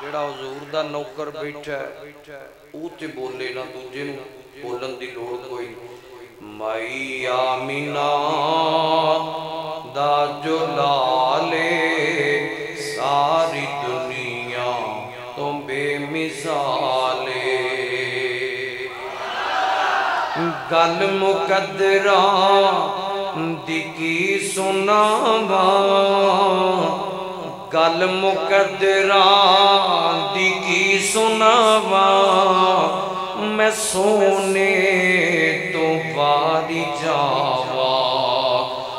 ਜਿਹੜਾ ਹਜ਼ੂਰ ਦਾ ਨੌਕਰ ਬੈਠਾ ਉਹ ਤੇ ਬੋਲੇ ਨਾ ਦੂਜੇ ਨੂੰ, ਬੋਲਣ ਦੀ ਲੋੜ ਕੋਈ। ਮਾਈ ਆਮੀਨਾ ਦਾ ਜੋ ਲਾਲੇ, ਸਾਰੀ ਦੁਨੀਆ ਤੋਂ ਬੇਮਿਸਾਲੇ। ਗੱਲ ਮੁਕੱਦਰਾਂ दिकी सुनावा, गल मुकदरा दिकी सुनावा। मैं सोने तो बारी जावा,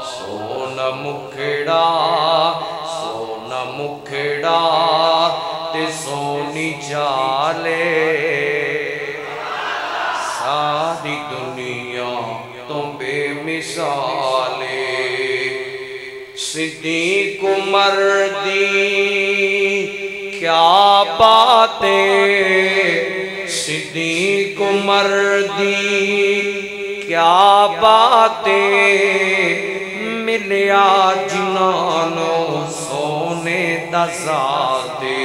सोना मुखड़ा सोना मुखड़ा। सिद्दीक उमर दी क्या बातें सिद्दीक उमर दी क्या बातें मिलिया जिनानो सोने दसाते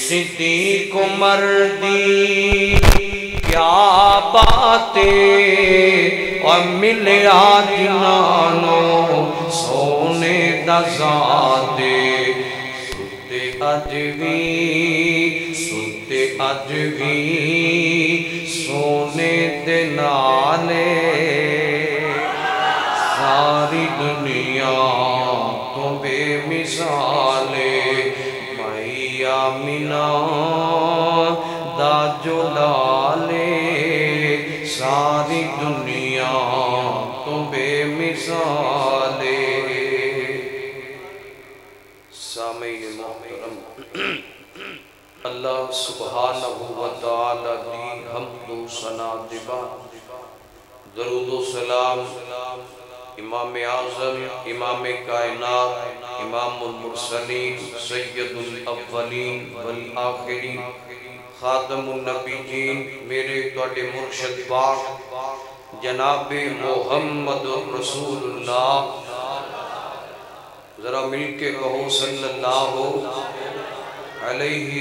सिद्दीक उमर दी क्या बातें और मिलिया जिनानो दसाते सुते अज भी सुते अज भी सोने दे नाले सारी दुनिया तो बेमिसाले मैया मिना दा जो लाले सारी दुनिया तो बेमिसाले मोमिन मोहतरम अल्लाह सुबहान दी हमदो सना दिबा। दरुदो सलाम इमाम आज़म, इमाम कायनात इमामसलिन सैदुलवलिन वल आखिरीन खातमुलनबीजीन मेरे थोड़े मुर्शद पाक, जनाब मोहम्मद रसूलुल्लाह। ज़रा मिल के कहो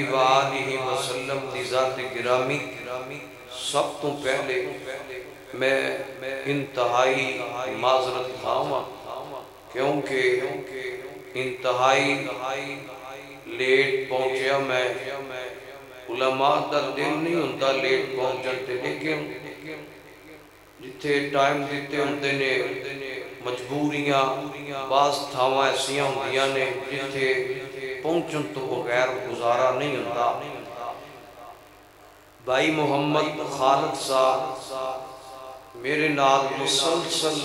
वालिहि वसल्लम, दी ज़ात गिरामी। सब तो पहले मैं इंतहाई माजरत खावा क्योंकि इंतहाई लेट पहुँचा मैं। उलमा का दिल नहीं होता लेट पहुँचने लेकिन जिथे टाइम दिते होंगे ने मजबूरियाँ बास थावां ऐसिया होंगे ने जिथे पहुँचने तो बगैर गुजारा नहीं होता भाई मुहम्मद खालद साहब मेरे नाल मुसलसल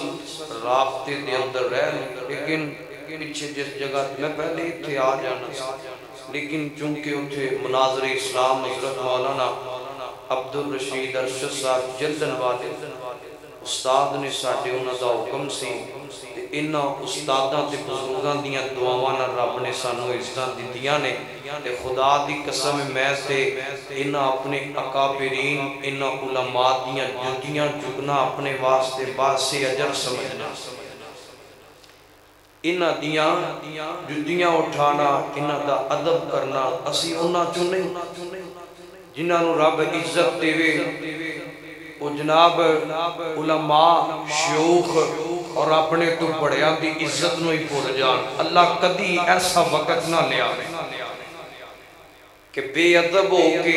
राबते अंदर रह लेकिन पिछे जिस जगह मैं पहले इतने आ जाना लेकिन चूँकि उठे मुनाजर इस्लाम हज़रत मौलाना अब्दुल रशीद अरशद साहब जल्दनवाद उस्ताद ने साढ़े उन्हों हुक्म से चुकना अपने वास्ते उठाना, इन्हों का अदब करना, असि उन्होंने नहीं। जिन्हों रब इज़्ज़त देवे। जनाब उलमा शोख और अपने तो बड़िया की इज़्ज़त में ही भुल जा अल्लाह कभी ऐसा वक्त ना लिया। कि बेअदब हो के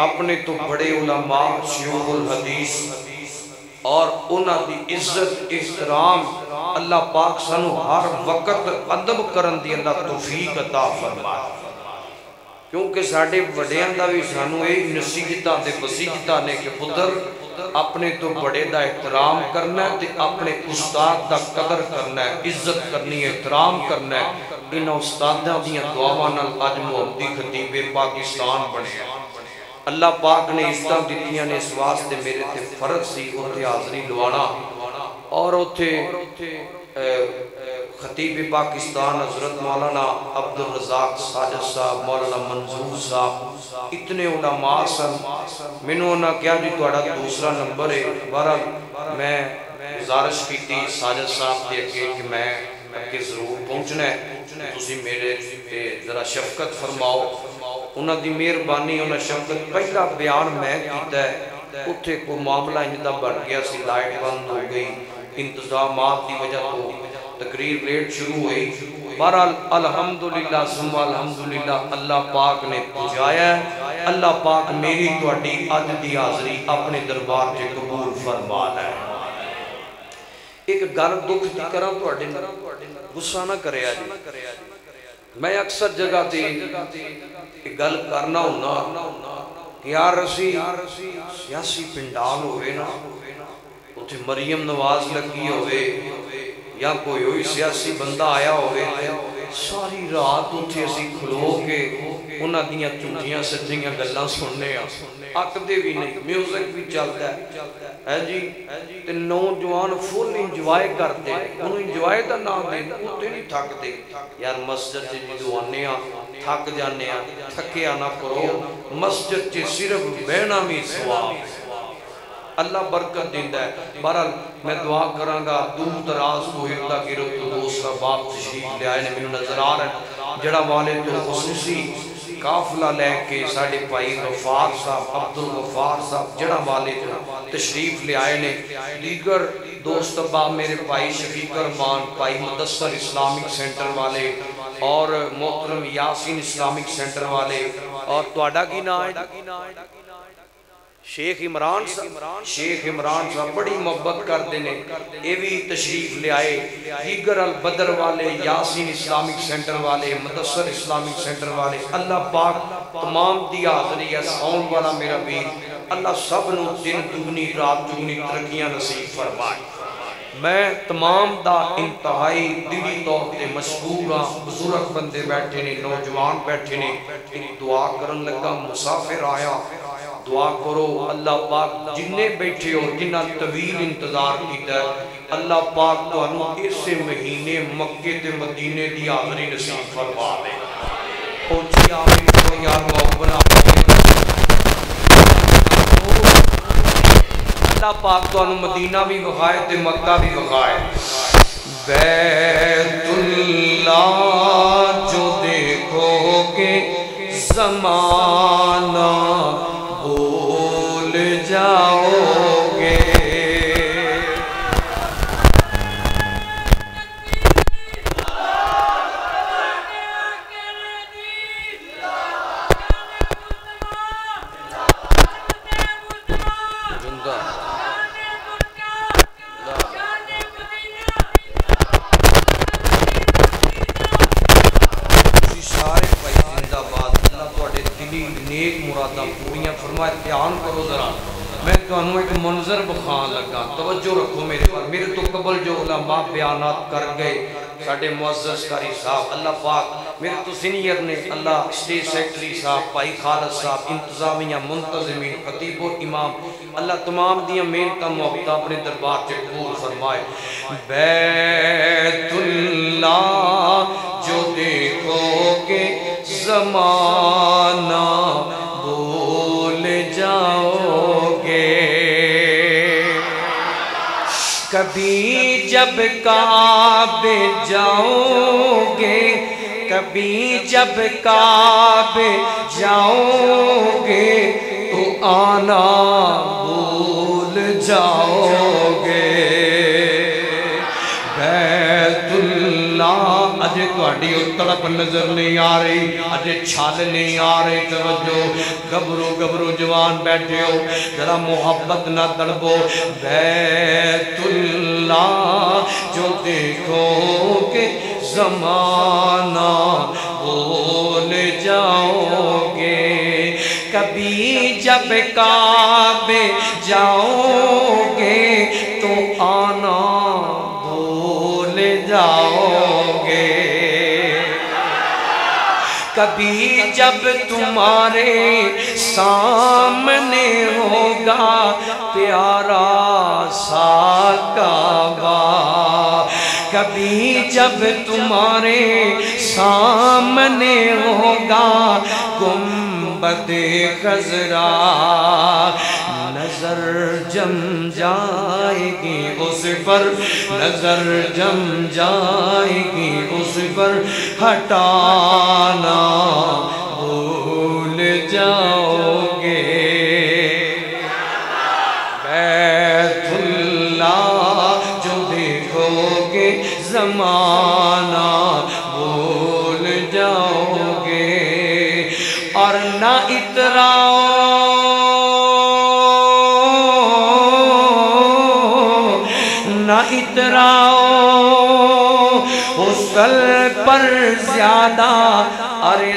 अपने तो बड़े उलमा शोख उल हदीस और उन्होंने इज़्ज़त इहतराम अल्लाह पाक सू हर वक्त अदब करने की अल्लाह तोफीक अता फरमाए। क्योंकि साढ़े वड्या का भी सानू यही नसीहत वसीयत ने कि पुत्र अपने तो बड़े का एहतराम करना है अपने उस्ताद का कदर करना है, इज़्ज़त करनी है, एहतराम करना है। इन उस्तादा दुआव अज मुहम्मदी खतीबे पाकिस्तान बने अल्लाह पाक ने इज़्ज़त दिखा ने इस वास्ते मेरे ते फ़र्ज़ सी, उत्थे हाजरी लवाना और उत्थे खतीब पाकिस्तान हज़रत मौलाना अब्दुल रजाक साजद साहब, मौलाना मंजूर साहब, इतने उलमा सन मैनू उन्हें क्या जी थोड़ा दूसरा नंबर है। बहरहाल, मैं गुजारिश की साजद साहब के अगे कि मैं अगे ज़रूर पहुँचना है। तुम मेरे जरा शफकत फरमाओ। उन्होंने मेहरबानी, उन्हें शफकत पहला बयान मैं किया उत्थे कोई मामला इंजा बन गया लाइट बंद हो गई। इंतज़ाम की वजह तो तकरीर लेट शुरू हुई। बहरहाल, अल्हम्दुलिल्लाह, सुम्मा अल्हम्दुलिल्लाह, अल्लाह पाक ने पहुँचाया अल्लाह पाक मेरी थोड़ी अज की हाजरी अपने दरबार से कबूल फरमा है। एक गल दुख की करा गुस्सा ना करे मैं अक्सर जगह से गल करना हूँ कि यार असी सियासी पिंडाल उथे मरियम नवाज़ लगी होवे। या कोई सियासी बंदा आया हो सारी रात उत्थे असी खलो के उन्होंने झूठिया सच्चिया गल् सुनने अकते भी नहीं म्यूज़िक भी चलता है जी ते नौजवान फुल इंजॉय करते इंजॉय का नाम उत्ते नहीं थकते यार मस्जिद से जो आने थक जाने थकिया ना करो मस्जिद से सिर्फ़ बहना भी स्वाब अल्लाह बरकत दिता है बहरहाल मैं दुआ कराँगा दूर दराज को इरदा गिरद तो दोस्त बाप तशरीफ़ लिया ने मैंने नज़र आ रहा जड़ा वाले तो खसूसी काफिला लैके साढ़े भाई गफार साहब अब्दुल गफार साहब जड़ा वाले तो तशरीफ़ ले आए ने दीगर दोस्त अब्बा मेरे भाई शफीकर मान भाई मुदसर इस्लामिक सेंटर वाले और मोहतरम यासिन इस्लामिक सेंटर वाले और तो की ना है शेख इमरान शेख इमरान साहब बड़ी मोहब्बत करते हैं ये भी तशरीफ़ ले आए। दीगर अल बदर वाले, यासीन इस्लामिक सेंटर वाले मुदसर इस्लामिक सेंटर वाले, अल्लाह पाक तमाम दी हाजरी है, सौन वाला मेरा वीर। अल्लाह सब दिन दुगनी रात दुगनी तरक्या नसीब फरमाए। मैं तमाम दा इंतहाई दिली तौर पर मशहूर हाँ बुज़ुर्ग बंदे बैठे ने, नौजवान बैठे ने। दुआ करन लगा, मुसाफिर आया। दुआ करो, अल्लाह पाक जिन्ने बैठे हो जिन्ना तवील इंतज़ार किया अल्लाह पाक तो इस महीने मक्के ते मदीने की हाजरी नसीब फरमा दे अल्लाह पाक तो मदीना भी विखाए तो मक्का भी विखाए। बैतुल्ला जो देखोगे जमाना मंजर बखान लगा। तवज्जो रखो मेरे पर। मेरे तो कबल जो उलमा बयान कर गए। साढ़े मुआजस कारी साहब अल्लाह पाक मेरे तो सीनियर ने अल्लाह स्टेट सेक्रेटरी साहब, भाई खालद साहब, इंतजामिया, मुंतजमीन, खतीब इमाम, अल्लाह तमाम दिया मेहनत, मुहब्बत अपने दरबार से कबूल फरमाए। बैतुल्ला जो देखोगे जमाना कभी जब काब जाओगे कभी जब काब जाओगे तो आना भूल जाओगे तड़प नज़र नहीं आ रही अजे छल नहीं आ रही तवज्जो गबरू गबरू जवान बैठे हो जरा मोहब्बत ना तड़पो बैतुल्ला जो देखोगे जमाना बोल जाओगे कभी जब काबे जाओगे तो आना भूल जाओगे कभी जब तुम्हारे सामने होगा प्यारा सा काबा। कभी जब तुम्हारे सामने होगा गुंबद खजरा। नज़र जम जाएगी उस पर नज़र जम जाएगी उस पर हटाना भूल जाओगे न इतराओ। उसल पर ज़्यादा अरे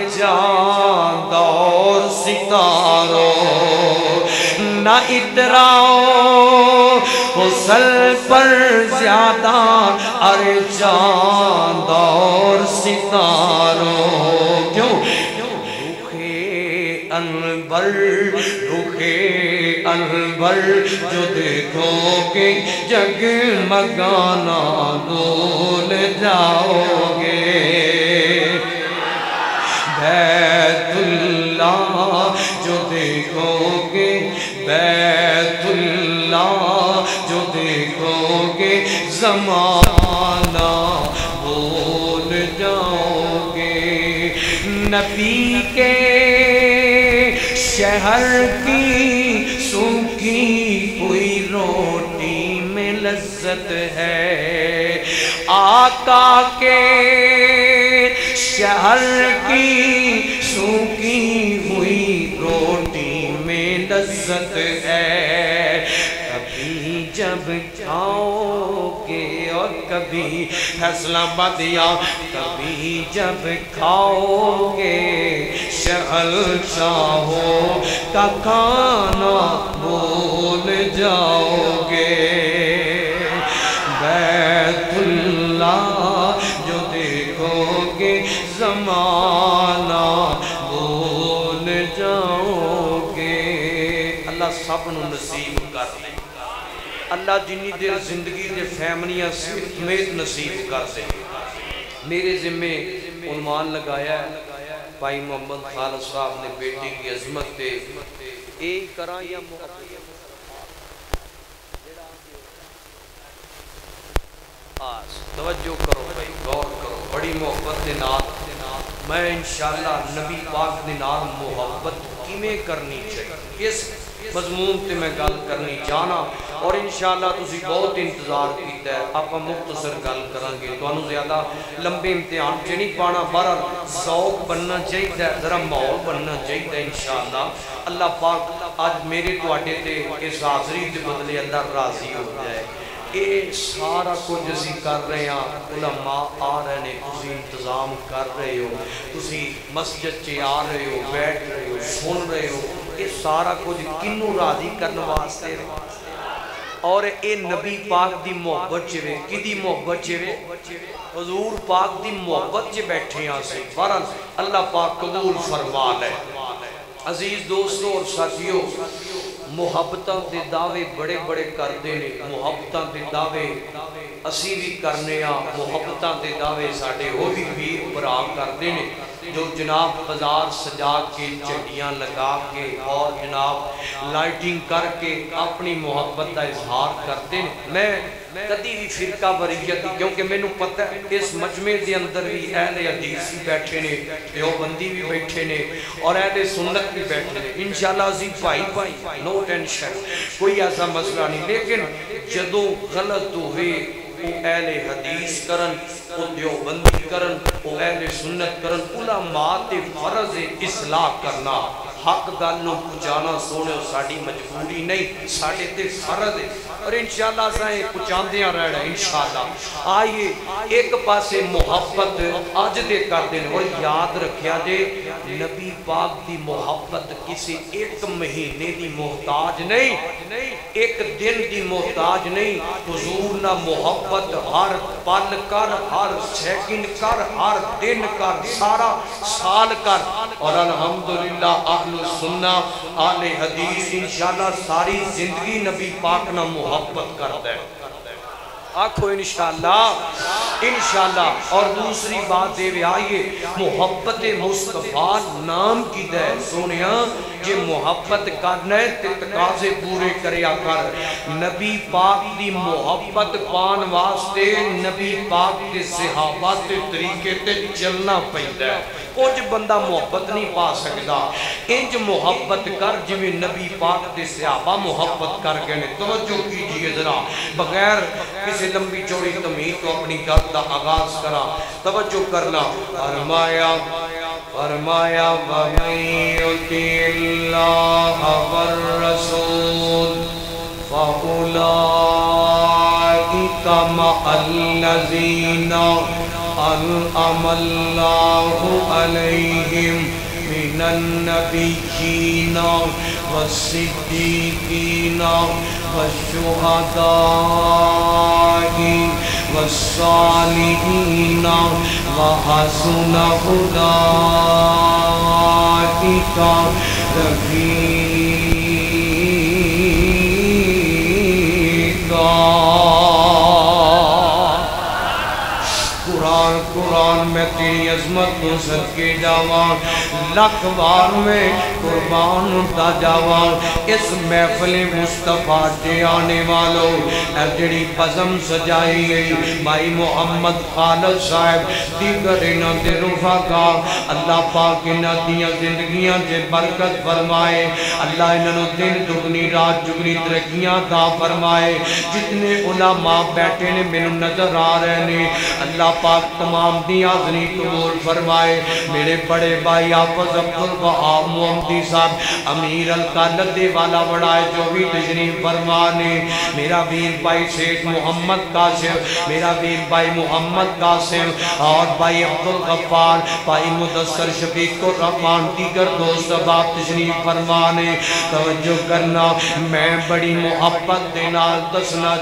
और सितारों। न इतराओ। उसल पर ज़्यादा अरे और सितारों। क्यों? रुखे अनबर रुखे अनबर जो देखोगे जगमगाना भूल जाओगे। बैतुल्ला जो देखोगे बैतुल्ला जो देखोगे जमाना भूल जाओगे। नबी के शहर की लज्जत है। आका के शहर की सूखी हुई रोटी में लज्जत है। कभी जब खाओगे और कभी फैसला बदिया कभी जब खाओगे, शहल चाहो का खाना भूल जाओगे। बैतुल्ला जो देखोगे जमाना, भूल जाओगे। अल्लाह सब नसीब कर दे। अल्लाह जिन्नी देर ज़िंदगी के फैमिलियाँ समेत नसीब कर दे। मेरे जिम्मे उन्मान लगाया है, भाई मोहम्मद खालद साहब ने बेटी की अजमत पे यही करा या तवज्जो करो भाई गौर करो, बड़ी मोहब्बत के नाल मैं इंशाला नबी पाक के नाल मोहब्बत किमें करनी चाहिए? इस मजमून से मैं गल करनी चाहना? और इनशाला बहुत इंतज़ार किया आप मुख्तसर गल करा तो ज़्यादा लंबे इम्तिहान च नहीं पाना। बारह शौक बनना चाहिए ज़रा माहौल बनना चाहिए इनशाला अल्लाह पाक अज मेरे थोड़े तो इस हाजरी के बदले अल्लाह राज़ी हो जाए। ये सारा कुछ असी कर रहे हैं उलमा आ रहे हैं तुम इंतज़ाम कर रहे हो तुम मस्जिद च आ रहे हो, बैठ रहे हो, सुन रहे हो, ये सारा कुछ किनू राज़ी करने वास्ते और ये नबी पाक की मोहब्बत च वे कि मोहब्बत च वे? हजूर पाक की मोहब्बत च बैठे हाँ पर अल्लाह पाक कबूल फरमा लै। अज़ीज़ दोस्तों और साथियों मुहब्बतों के दावे बड़े बड़े करते हैं मुहब्बतों के दावे असी भी करने मुहब्बतों के दावे साढ़े वो भी वीर भरा करते हैं जो जनाब बाज़ार सजा के झंडियाँ लगा के और जनाब लाइटिंग करके अपनी मोहब्बत का इजहार करते हैं। मैं कभी भी फिरका बरीयत क्योंकि मैनू पता है इस मजमे के अंदर भी अहले हदीस भी बैठे ने, देवबंदी भी बैठे ने और अहले सुन्नत भी बैठे ने। इनशाला असी भाई भाई नो टेंशन कोई ऐसा मसला नहीं। लेकिन जदों गलत हदीस करन देवबंदी करन अहले सुन्नत करन करना। हक गल पहुँचाना सोने मजबूरी नहीं साढ़े ते है। और असें पहुँचाद्या रहना इंशाला आइए, एक पासे मुहब्बत अज दे करते हैं और याद रखिया जे नबी पाक की मुहब्बत किसी एक महीने की मोहताज नहीं, एक दिन की मोहताज नहीं। हजूर ना मुहब्बत हर पल कर, हर सैकिंड कर, हर दिन कर, सारा साल कर। और अलहमदुल्ला सुन्ना आले हदीस इंशाल्लाह सारी ज़िंदगी नबी पाक ना मोहब्बत करता है। आखो इनशाला इनशाला और दूसरी बात दे आइए, मोहब्बत मुस्तफ़ा नाम की दे सुने जे मोहब्बत करना तो तकाजे पूरे करया कर। नबी पाक की मोहब्बत पान वास्ते, नबी पाक के सिहाबा के तरीके ते चलना पैदा कुछ बंदा मोहब्बत नहीं पा सकता इंज मोहब्बत कर जिमें नबी पाक के सिहाबा मोहब्बत कर गए तवज्जो कीजिए जरा। बगैर किसी से लंबी चौड़ी तमीर तो अपनी गल का आगाज़ करा। तवज्जो करना। फरमाया फरमाया रसूल फउलाइका मअल्लज़ीना अनअमल्लाहु अलैहिम नबिय्यीना वस्सिद्दीकीना वशुहदाई वसालिहीन वहसुन उलाइका रफीका कुरान कुरान में तेरी अजमत को सदके जावा। लख बार में कुर्बान उठता जावा इस महफिल मुस्तफ़ा के आने वालों जी बजम सजाई गई। भाई मोहम्मद खालद साहब, दीगर इन्होंने रुफा का अल्लाह पाक इन्हों जिंदगियाँ से बरकत फरमाए। अल्लाह इन्होंने दिन, दुगनी, रात, जुगनी तरक्या दा फरमाए। जितने उलामा बैठे ने, मैनू नज़र आ रहे ने। अल्लाह पाक तमाम दी हाजरी कबूल फरमाए। मेरे बड़े भाई वहाब साहब, अमीर बड़ा है, जो भी फरमा ने। मेरा वीर भाई शेख मोहम्मद कासिम, मेरा वीर भाई मोहम्मद कासिम, और भाई अब्दुल गफ्फार, भाई मुदसर शफीक रहमान दीगर दोस्त बाप फरमा ने। तवज्जो करना, मैं बड़ी के नाल दसना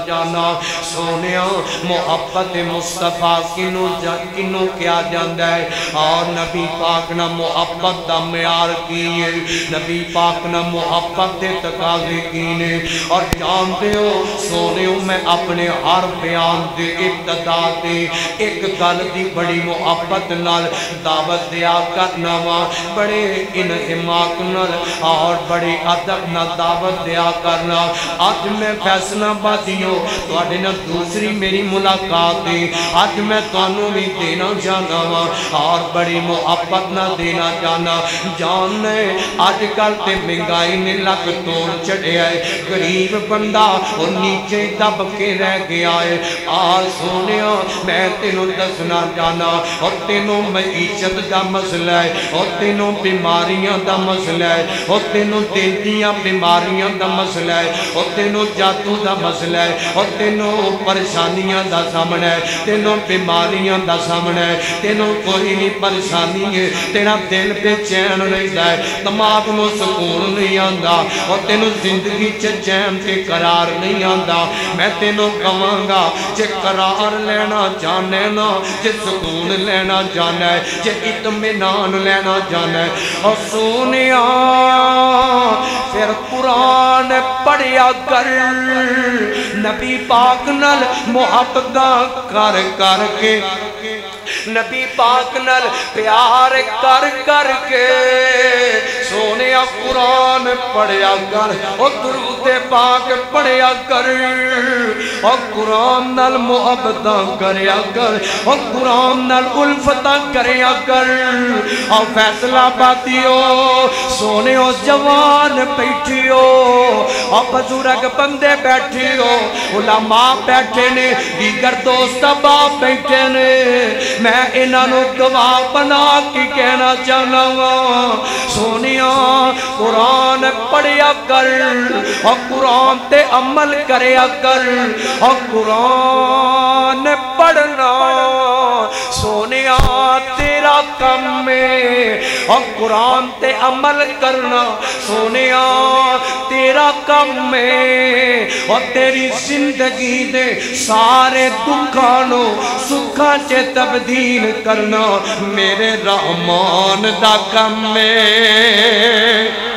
मुस्तफ़ा, किनू किनू क्या जाता है? और नबी मुहब्बत का म्यार की है नबी पाक ने मुहब्बत के तकाजे की ने और जानते हो, सोने मैं अपने हर बयान के इब्तदा ते एक गल की बड़ी मुहब्बत नाल दावत दिया करना वा। बड़े इन इमाक नाल और बड़े अदब न दावत दिया करना। अज मैं फैसलाबादियों थोड़े ना दूसरी मेरी मुलाकात है अज मैं थानू भी देना चाहना वा। और बड़ी मुहब्बत ना देना चाहना जान अजकल तो महँगाई ने लक तोड़ चढ़िया गरीब बंदा वो नीचे दब रह गया है। आ सोने मैं तेनों दसना चाहना, और तेनों मीशत का मसला है, और तेनों बीमारियाँ का मसला है, और तेनों दिल दिया बीमारियाँ का मसला है, और तेनों जादू का मसला है, और तेनों परेशानियाँ का सामना है, तेनों बीमारियाँ का सामना है, तेनों कोई नहीं परेशानी है, तेरा दिल चैन रहता है दिमाग सुकून नहीं आता और तेनों ज़िंदगी चैन से करार नहीं आता मैं तेनों कहांगा जे करार लेना चाहने ना जे सुकून लेना चाहना है जे इतमान लेना चाहना है और सोने फिर कुरान पढ़िया कर नबी पाक नल मुहब्बत कर करके नबी पाक नल प्यार कर कर के सोने कुरान पढ़िया कर और दुरूते पाक पढ़िया कर और कुरान नल मुहब्बत कर और कुरान नल उल्फत कर। और फैसला पातियो सोने जवान बैठियो और बुज़ुर्ग बंदे बैठे हो उलामा बैठे ने, दीगर दोस्त बाप बैठे ने मैं इन्हों गवाह बना के कहना चाहना वा सोनिया, कुरान पढ़िया कर, और कुरान ते अमल करया कर, और कुरान पढ़ना। सोनिया तेरा कम में और कुरान ते अमल करना सोनिया तेरा कम में और तेरी जिंदगी दे सारे दुखा सुखा च तब्दील करना मेरे रहमान दा कम में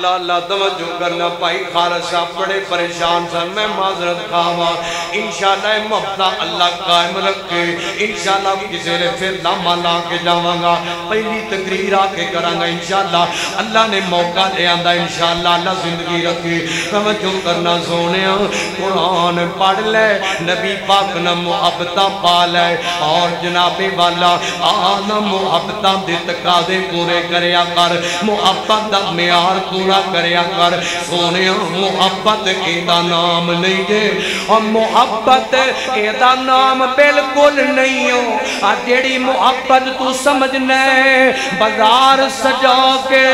ला ला तवज्जो करना भाई, खालसा, बड़े परेशान सन, मैं माजरत खावा। इंशाल्लाह मुफ्ता अल्लाह कायम रखे। इंशाल्लाह किसी ने फिर लामा ला के जावांगा। पहली तकरीर आके करांगा, इंशाल्लाह। अल्लाह ने मौका आंदा, इंशाल्लाह अल्लाह ज़िंदगी रखे। तवज्जो करना सोने कुरान पढ़ ले। नबी पाक न मुहब्बत पा ले। और जनाबे वाला आना मुहब्बत दे तकाजे पूरे कर। मुहब्बत दा म्यार पूरा पूरा करया कर। सोने मुहब्बत एदा नाम नहीं जे और मुहब्बत एदा नाम बिल्कुल नहीं हो। जेड़ी मुहब्बत तू समझना बाज़ार सजा के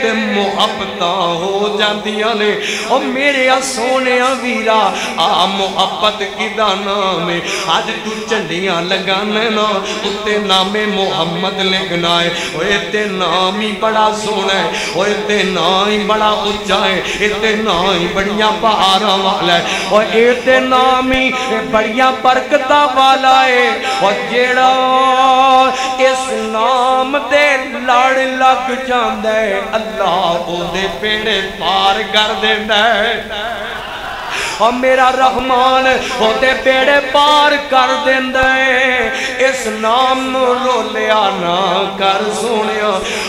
ते मुहब्बत हो जांदियाँ ने। ओ मेरे सोने वीरा, आ मुहब्बत किदा नाम है? अज तू झंडियाँ लगाने ना उत्ते नामे मुहम्मद लिखना है। ओए ते नाम ही बड़ा सोना है। ओए ते नाम ही बड़ा उच्चा है, इतने ना ही बड़िया पहाड़ा वाला है। और इतने नाम ही बड़िया बरकत वाला है। और जेड़ा इस नाम दे लड़ लग है, अल्लाह ओदे पेड़े पार कर देता है। और मेरा रहमान होते बेड़े पार कर देंदा। इस नाम रोलिया ना कर सोने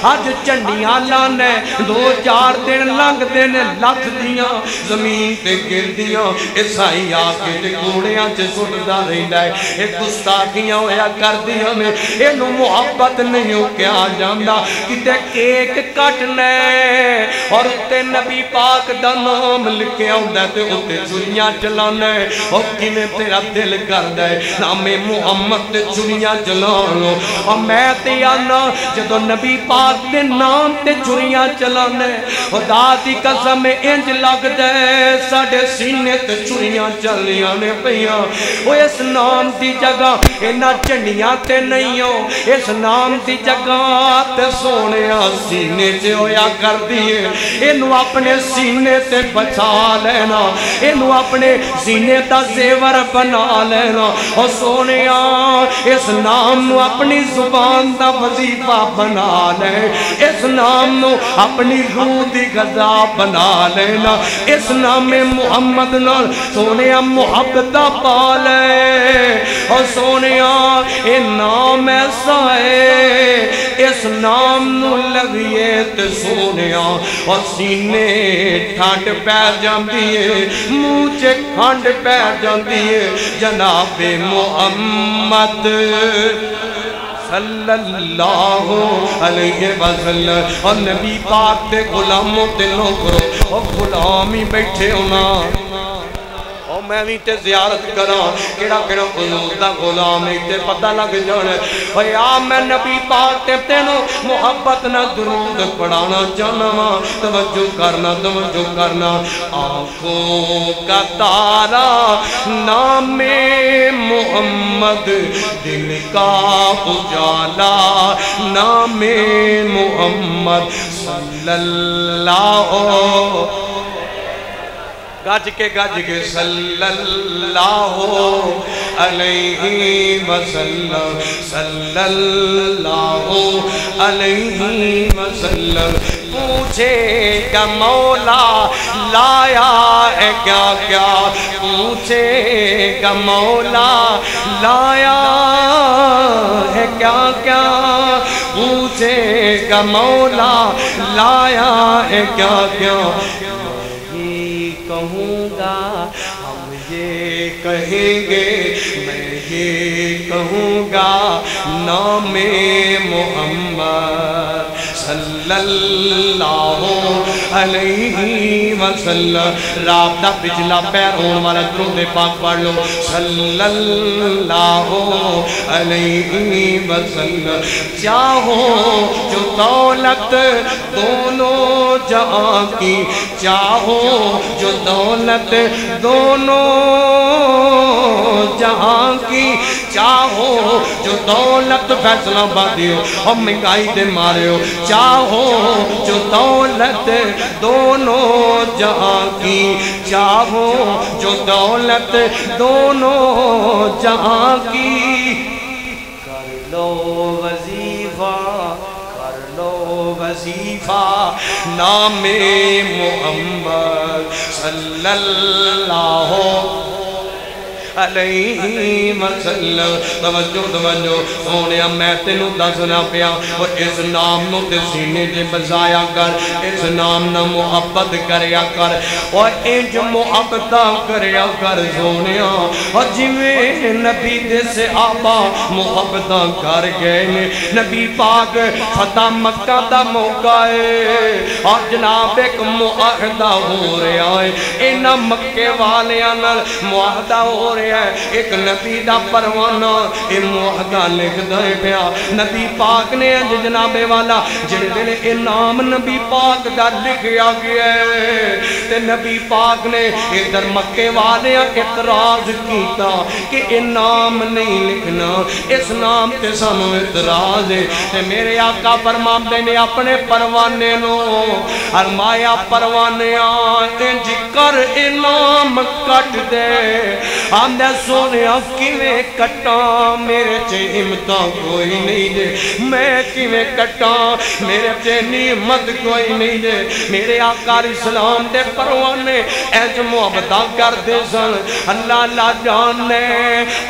अज झंडियाँ लाने दो चार दिन लंघते ने लथ दियाँ। ज़मीन ते गिरदियाँ ईसाई आके कूड़ियाँ च सुटदा रहिंदा है ये गुस्ताखियाँ होया करदियाँ ने इनू मुहब्बत नहीं क्या जांदा। किते केक कटना और उत्ते नबी पाक दा नाम लिखिया हुंदा ते उत्ते छुरियाँ चलाना है किमें तेरा दिल करदा है। नामे मुहम्मद ते छुरियाँ और मैं ते आना, जदों नबी पाक दे नाम ते छुरियाँ चलाना है खुदा दी कसम इंज लगदा है साडे सीने ते छुरियाँ चलियाँ ने पईयां ओ इस नाम दी जगह इना झंडियाँ ते नहीं हो। इस नाम दी जगह ते सोने सीने च होया कर दिए इनू अपने सीने ते बचा लेना। इनू अपने सीने का जेवर बना लेना और सोने इस नाम अपनी ज़ुबान का वजीफा बना ले इस नाम अपनी रूह की गजा बना लेना इस नामे मुहम्मद नाल सोने मुहब्बत पा ले और सोने ये नाम ऐसा है इस नाम लगिए सोने और सीने ठंड पै जाती है मुँह च खंड पै जाती है जनाबे मोहम्मद सल्लल्लाहु अलैहि वसल्लम। और नबी पाक के गुलामों ते और गुलाम ही बैठे होना। मैं भी जियारत करा। दा गुलाम है पता लग जाना आ, मैं नबी पाक तेनों मोहब्बत ना दुरूद पढ़ाना चाहना वा तवज्जो करना तवज्जो करना। आँखों का तारा नामे मोहम्मद, दिल का उजाला नामे मोहम्मद। सल्लल्लाहु गज के गज के सल्लल्लाहु अलैहि वसल्लम, सल्लल्लाहु अलैहि वसल्लम। पूछे का मौला लाया है क्या क्या? पूछे का मौला लाया है क्या क्या? पूछे का मौला लाया है क्या क्या? कहूँगा। हम ये कहेंगे मैं ये कहूँगा नाम मोहम्मद। सल्लल्लाहु अलैहि वसल्लम। रात का पिछला पैर होने वाला द्रोदे पाक पढ़ लो। सल्लल्लाहु अलैहि वसल्लम। चाहो जो दौलत दोनों जहाँ की, चाहो जो दौलत दोनों जहाँ की चाहो, जो दौलत फैसला बादियो और महँगाई दे मारियो। चाहो, जो दौलत दोनों जहाँ की। चाहो, जो दौलत दोनों जहाँ की। कर लो वजीफा, कर लो वजीफा, नामे मोहम्मद सल्लल्लाहु सोने मैं तेनू दसना कर कर सोने नबी मुहब्बत कर गए नबी पाक फता मक्का दा मौका है, और जनाब एक मुआहदा हो रहा है। इन्हां मक्के नाल मुआहदा हो रहा है। एक नबी का परवाना ये मुहदा लिखता है नबी पाक ने अज जनाबे वाला, जिस दिन ये नाम नबी पाक का लिखा गया है नबी पाक ने इधर मक्के वाले इतराज किया कि ये नाम नहीं लिखना, इस नाम से सानू इतराज है। मेरे आका फरमाते ने अपने परवाने हरमाया परवाने इंज कर इनाम कट दे, हम आंदा सोने किवें कटा मेरे च हिम्मत कोई नहीं दे मैं किवें कटा मेरे च नियमत कोई नहीं दे मेरे आकार इस्लाम दे परवाने ऐज मुहब्बत करते सन अल्लाह अल्लाह जान ने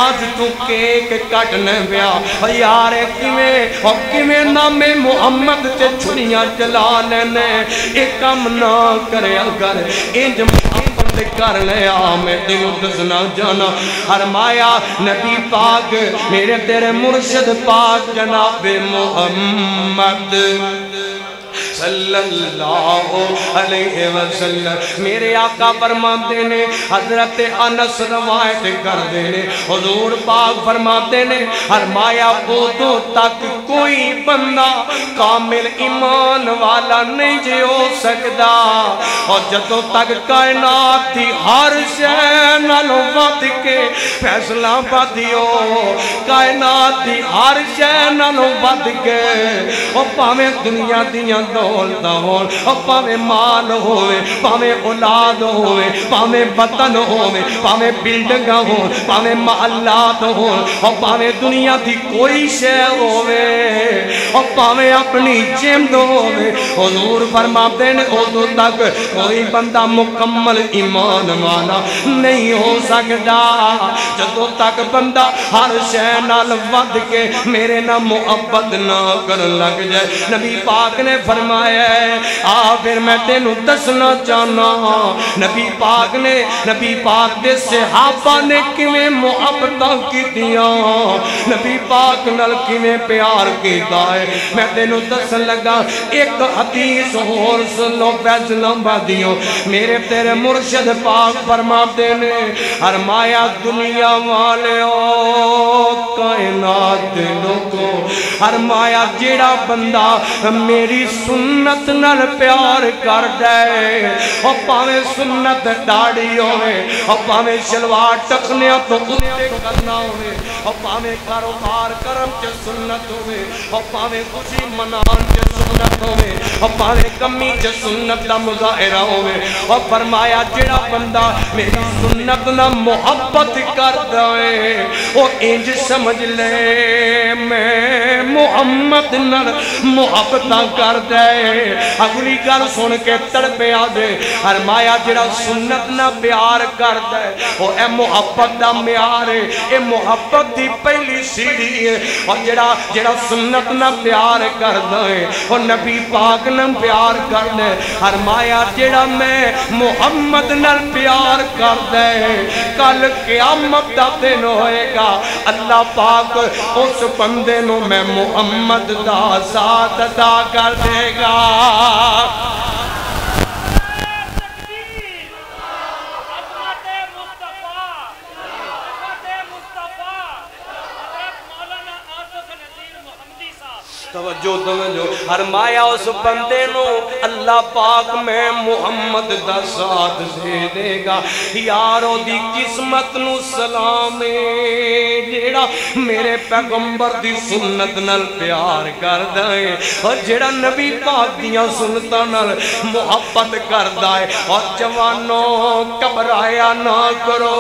अज तू केक कटने पिया यार किवें नामे मुहम्मद ते छुरियाँ चला लेने एक कम ना करे कर इंज कर लिया, मैं तेन दसना जाना। फरमाया नदी पाक, मेरे तेरे मुर्शद पाक, जनाबे मोहम्मद। सल्लल्लाहु अलैहि वसल्लम। मेरे आका फरमाते ने, हज़रत अनस रवायत करते ने। हजूर पाक फरमाते ने, फरमाया, उदों तक कोई बंदा कामिल ईमान वाला नहीं जे हो सकता और जदों तक कायनात की हर शह नालों वध के फैसला बदियो कायनात की हर शह नालों वध के ओ भावें दुनिया दियाँ दौलत होन ओ भावें माल होवे, भावें औलाद होवे, भावें वतन होवे, भावें बिल्डिंग होन भावें महलात होन और भावें दुनिया की कोई शह होवे और भावें अपनी जिंद होवे। हजूर फरमाते ने, उदों तक कोई बंदा मुकम्मल ईमान वाला नहीं हो सकता जदों तक बंदा हर शह नाल वध के मेरे ना मुहब्बत ना कर लग जाए। नबी पाक ने फरमाया आ फिर मैं तेन दसना चाहना नबी पाक ने नबी पाक के सिहाबा ने मुहब्बत की नबी पाक किवें प्यार किया है मैं तेन लगा एक होर सुन दियो मेरे तेरे मुर्शद पाक फरमाते ने हरमाया दुनिया वाले कायनात लोगो हरमाया जेड़ा बंदा मेरी सुन्नत नल प्यार कर दे। और पावे सुन्नत दाढ़ी होवे और पावे सलवार टकने तो उत्ते करना होवे। और पावे कारोबार करम च सुन्नत होवे और पावे खुशी मनान च सुन्नत होवे और पावे कमी च सुन्नत दा मुजाहिरा होवे। और फरमाया, जेड़ा बंदा मेरी सुन्नत ना मोहब्बत कर है ओ इंज समझ ले, मैं मुहम्मद नाल मुहब्बत करदा अगली गल सुन के तड़पे दे। हर माया जरा सुन्नत ना प्यार कर है ओ मुहब्बत दा म्यार है। ए मुहब्बत दी पहली सीढ़ी है। और जेड़ा जेड़ा सुन्नत ना प्यार करदा है ओ नबी पाक ना प्यार करदा है। फरमाया जेड़ा मैं मुहम्मद नाल प्यार कर है, कल क़यामत दा दिन होएगा। अल्लाह पाक उस बंदे नु मैं मुहम्मद दा साथ अदा कर देगा। रा तवज्जो तवज्जो। फरमाया उस बंदे नो अल्लाह पाक मैं मुहम्मद दा साथ दे देगा। यार ओदी किस्मत नु सलाम जेड़ा मेरे पैगंबर दी सुन्नत नाल प्यार करदा है और जेड़ा नबी पाक दियाँ सुन्नतां नाल मोहब्बत करदा है और जवानों, घबराया ना करो।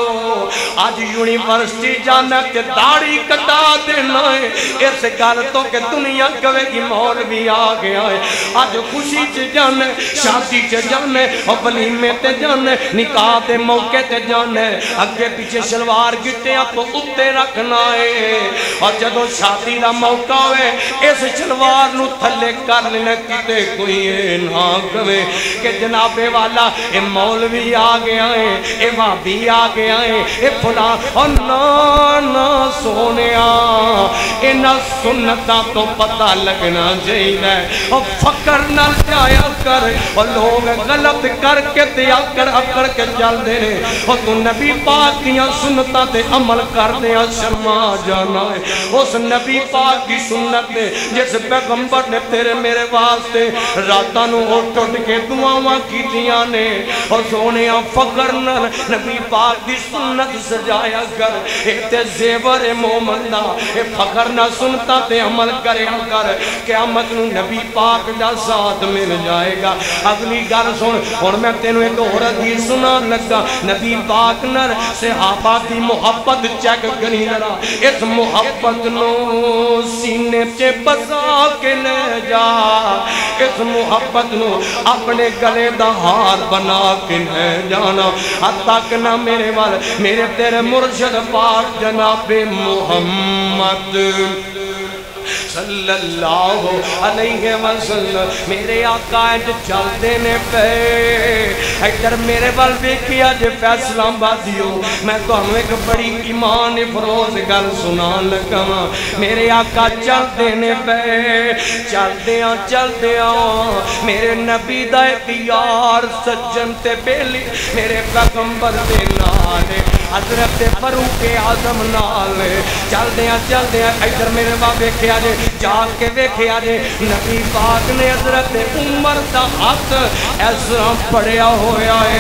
आज यूनिवर्सिटी जाना ते दाढ़ी कटा देना है इस गल तो कि दुनिया कवेगी मौल भी आ गया है। अज खुशी च जाने, शादी च जाने और वलीमे ते जाने, निकाह के मौके ते जाने। अगे पीछे सलवार गिट्टिया तो उत्ते रखना है। और जदों शादी का मौका होए इस सलवार नु थले कर लेना किते कोई ना कवे कि जनाबे वाला ये मौलवी आ गया है ये भाभी आ गया है ये फुला और ना ना सोने इन्होंने सुन्नता तो पता लगना चाहिए और फकर न जाया कर। और लोग गलत करके आकड़ आकड़ के चलते ने। और तू नबी पाक दियाँ सुन्नतां ते अमल करदे शर्मा जाना है। उस नबी पाक की सुन्नत ने, जिस पैगंबर ने तेरे मेरे वास्ते रातां नु उठ उठ के दुआवां कीतियाँ ने। और सोने फकर नबी पाक की सुन्नत सजाया कर। ते जेवर मोमन दा, ए फकर ना सुनता ते अमल करे कर। क्यामत नु नबी पाक दा साथ मिल जाएगा। अगली गल सुन हुन मैं तेन एक और हदीस सुना लगा नबी पाक नर, सहाबा दी मोहब्बत चेक करी जरा इस मोहब्बत नु सीने च बसा के ले जा। इस मोहब्बत नु अपने गले का हार बना के ले जाना। हद तक ना मेरे वाल, मेरे तेरे मुर्शद पाक जनाबे मोहम्मद। सल्लल्लाहु अलैहि वसल्लम। मेरे आका अज चलते ने पे। इधर मेरे वाल आज फैसला बाजियो मैं तुम्हें तो एक बड़ी ईमान फरोज गल सुना लगा मेरे आका चलते ने पे। चलते हाँ चलते चलद मेरे नबी दा दार सज्जन ते बेली। मेरे पैगंबर दे नाल, हज़रत फरूक आज़म नाल। चलद चलद इधर मेरे वाल वेख्या जे जाग के वेख्या जे नबी पाक ने हज़रत उमर का हथ इस तरह पड़िया होया है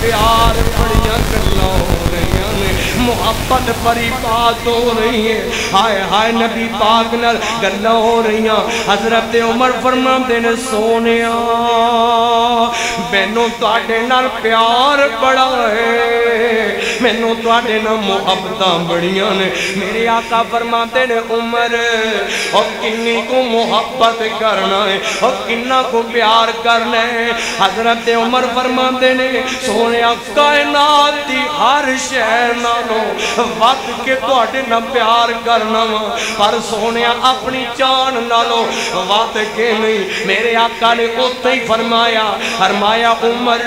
प्यार बड़िया गलों मुहब्बत बड़ी बात हो रही है। हाय हाय, नबी पाक न गल हो रही हज़रत उमर फरमाते ने सोने मैनू थोड़े प्यार बड़ा है। मैनू थोड़े ना मुहब्बत बड़िया ने। मेरे आका फरमाते ने, उम्र और किन्नी को मुहब्बत करना है और किन्ना को प्यार करना है? हज़रत उमर फरमाते ने सोने कायनात की हर शहर नालों वध के थोड़े ना प्यार करना वा पर सोने अपनी जान नालों वध के नहीं मेरे आका ने उत ही फरमाया फरमाया उमर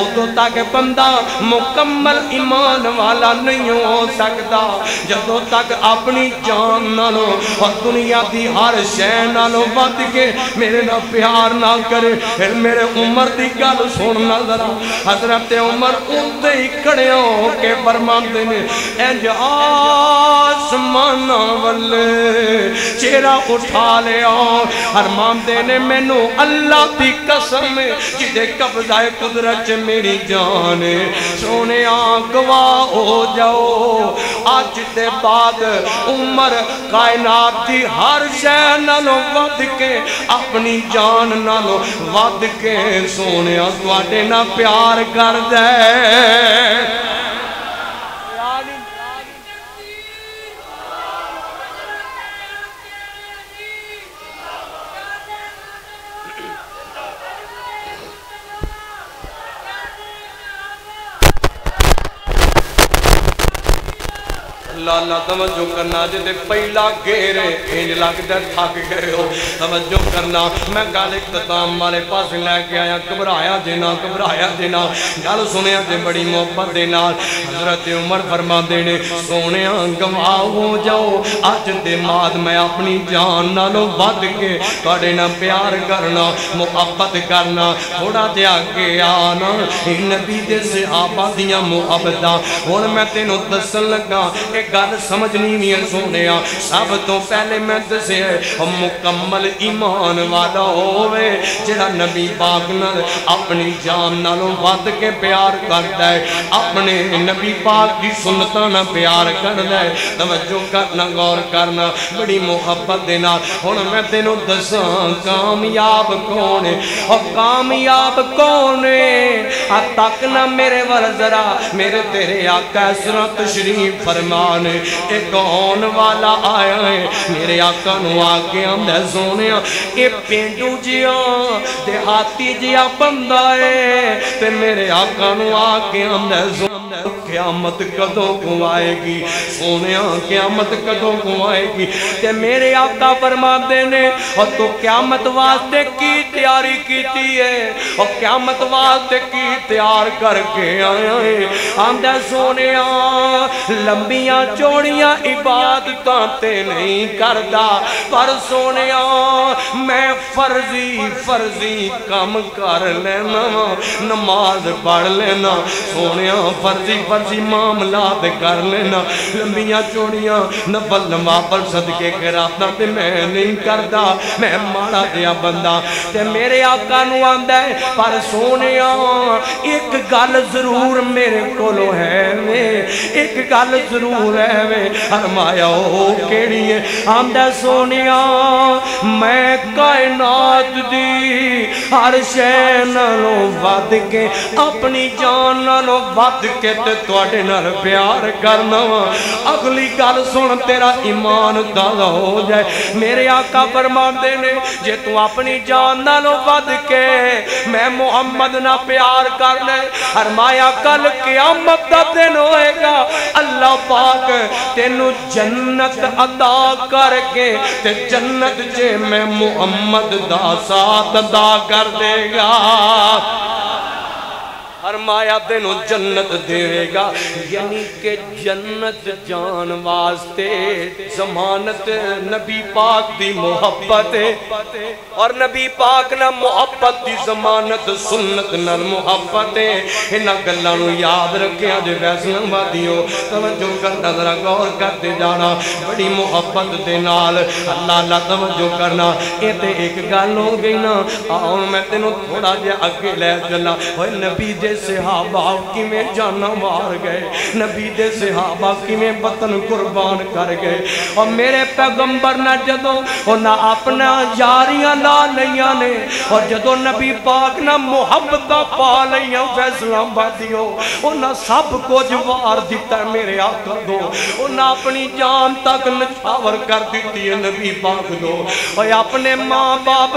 उदों तक बंदा मुकम्मल ईमान वाला नहीं हो सकता जदों तक अपनी जान नालों और दुनिया की हर शह नालों बद के मेरे ना प्यार ना करे फिर मेरे उम्र की गल सुनना जरा हज़रत उम्र उते ही खड़े हो के फरमाते ने इंज आसमान वाले चेहरा उठा लिया हरमाते ने मैनू अल्लाह की कसम जिदे कब्जा कुदरत मेरी जान सोने गवा हो जाओ अज के बाद उम्र कायनात की हर शह नालों वध के अपनी जान नालों वध के सोने ना प्यार कर दे लाला तवज्जो करना जिते पहला घेरे। इंज लगता थक गए हो करना, मैं गल इख्ताम वाले पास लैके आया, घबराया देना घबराया देना गल सुनिया जे बड़ी मोहब्बत दे नाल, हज़रत उमर फरमा देने सोने गवा हो जाओ, अज दे बाद मैं अपनी जान नालों वध के थोड़े ना प्यार करना, मुहब्बत करना, थोड़ा जिहा अगे आना। नबी दे सहाबा दियाँ मुहब्बत, हुन मैं तेनों दसन लगा एक गल समझनी नहीं सोने सब तो पहले मैं दसिया मुकम्मल ईमान वाला होवे जरा नबी पाक नाल अपनी जान नालों वध के प्यार करता है अपने नबी पाक की सुनता ना प्यार करता है तवज्जो करना, गौर करना, बड़ी मुहब्बत दे नाल। हुन मैं तेनों दसा कामयाब कौन है और कामयाब कौन है तक ना मेरे वाल जरा, मेरे तेरे आका सुना तशरीफ़ फरमान एक आने वाला आया है मेरे आका आके आंदा सोने ये पेंडू जिया देहाती जिया बंदा है ते मेरे आका आके आंदा क्यामत कदों को सोने क्यामत कदों को ते मेरे आका फरमाते ने और तो क्यामत वास्ते की तैयारी की है और क्यामत वास्ते की तैयार करके आया है आंदा सोने लंबिया चौड़िया इबादत नहीं करता पर सोने मैं फर्जी फर्जी कम कर लेना नमाज़ पढ़ लेना सोने फर्जी फर्जी मामलात कर लेना लंबिया चौड़िया नफल नमाफल सदके कराता तो मैं नहीं करता मैं माड़ा जहा बंदा ते मेरे आका आंदा है पर सोने एक गल ज़रूर मेरे को है एक गल ज़रूर है वे फरमाया ओ केड़ी है आंदा सोनिया मैं कायनात दी हर शह नालों वध के अपनी जान नालों वध के ते ਤੁਹਾਡੇ ਨਾਲ प्यार करना वा अगली गल सुन तेरा ईमान दादा हो जाए मेरे आका फरमाते ने जे तू अपनी जान नालों वध के मैं मुहम्मद ना प्यार कर ले फरमाया कल क्यामत का दिन होएगा अल्लाह अल्लाह पाक तेनू जन्नत अदा करके ते जन्नत जे मैं मुहम्मद दा साथ अदा कर देगा फरमाया, तेनों जन्नत देगा। यानी के जन्नत जान वास्ते जमानत नबी पाक दी मोहब्बत और नबी पाक ना मोहब्बत दी जमानत, सुन्नत नाल मोहब्बत है। इन्हां गल्लां नु याद रखिया जे वैष्णव वादियो, तवज्जो करना जरा गौर करते जाना बड़ी मोहब्बत दे नाल। अल्लाह अल्लाह तवज्जो करना ये ते एक गल हो गई ना। आ मैं तेनों थोड़ा जिहा अगे ले चला। नबी दे सिहाबा किमें जाना मार गए? नबी दे सिहाबा किमें वतन कुर्बान कर गए? और मेरे पैगंबर ने जदों उन्हें अपना यारियाँ ला लिया ने, और जदों नबी पाक ने मुहब्बत पा लिया फैसलाबादियों, उन्हें सब कुछ वार दिता मेरे आका दो। उन्हें अपनी जान तक नछावर कर दी है नबी पाक दो। और अपने माँ बाप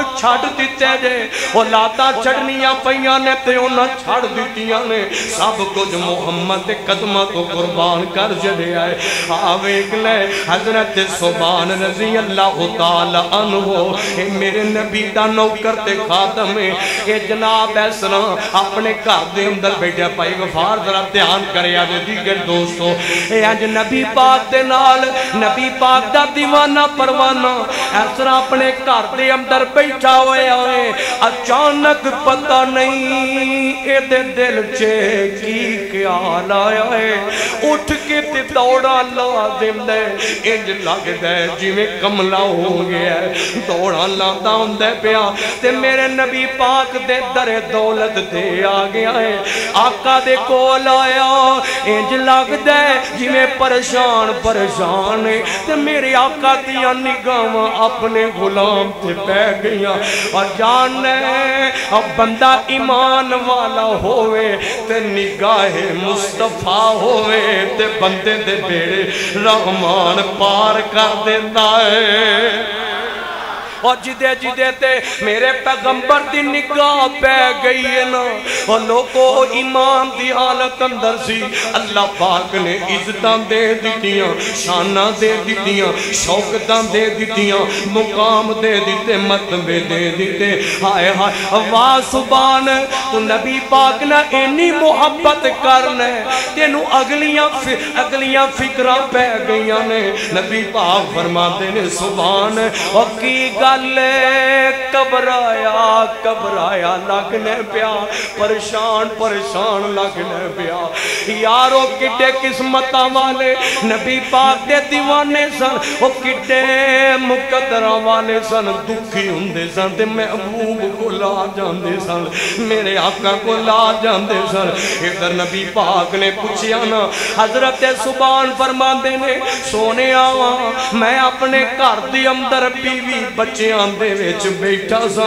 दिते जे वो लाता चढ़निया पे ने उन्हें छड़ दी ने सब कुछ मुहम्मद कदम को कुर्बान कर छड़िया है हाँ वेख हज़रत सुबान रज़ी अल्लाह अनुभो ये मेरे नबी का नौकर ते खातम है। ये जनाब इस तरह अपने घर के अंदर बैठा भाई गफार, जरा ध्यान करे दीगर दोस्तों। ये अज नबी पाक के नाल, नबी पाक का दीवाना परवाना इस तरह अपने घर के अंदर बैठा हुआ है। अचानक पता नहीं ये दिल चे की ख्याल आया है? उठ के दौड़ा ला देंदा इंज लगदा है जिवें कमला हो गया दौड़ा लांदा हुंदा पिया। ते मेरे नबी पाक दे दर दौलत ते आ गया है। आका दे कोल आया। इंज लगदा है जिवें परेशान परेशान है। ते मेरे आका दियाँ निगाहां अपने गुलाम ते पै गईयां। और जान अब बंदा ईमान वाला होवे ते निगाहे मुस्तफ़ा होवे ते बंदे दे बेड़े रहमान पार कर देता है और जिदे जिदे ते मेरे पैगंबर की निगाह पै गई है ना। और लोगों ईमान की हालत अंदर सी। अल्लाह पाक ने इज़्ज़त दे दितियाँ, शाना दे दितियाँ, शौकत दे दितियाँ, मुकाम दे दिते, मतबे दे दिते। हाय हाय वाह सुबान तू नबी पाक ना इन्नी मोहब्बत करना तेनू अगलियाँ अगलिया फ़िक्र पै गई ने। नबी पाक फरमाते ने सुबान और की गल गल घबराया घबराया लगने पिया, परेशान परेशान लगने पिया। यारो किडे किस्मत वाले नबी पाक दे दीवाने सन वो किडे मुकदरा वाले सन, दुखी होंगे सन ते महबूब को ला जाते सन, मेरे आका को ला जाते सन। इधर नबी पाक ने पूछया ना, हज़रत सुबान फरमाते ने सोने मैं अपने घर के अंदर बीवी बच्चे बच्चों के बैठा सा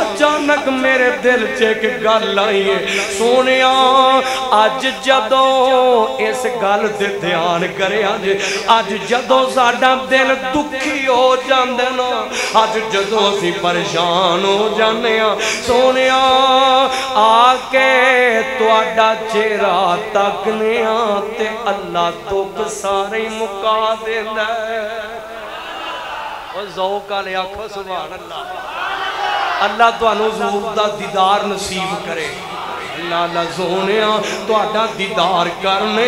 अचानक मेरे दिल च एक गल आई है सोने अज जदों इस गल से ध्यान करे अज जदों साडा दिल दुखी हो जाते ना अज जदों असी परेशान हो जाने सोने आके थोड़ा चेहरा तकने अल्लाह दुख सारे मुका देना जौक वाले आखो सुभान अल्लाह अल्लाह ਤੁਹਾਨੂੰ ਜ਼ਹੂਰ ਦਾ ਦੀਦਾਰ ਨਸੀਬ ਕਰੇ लाला सोने दीदार करने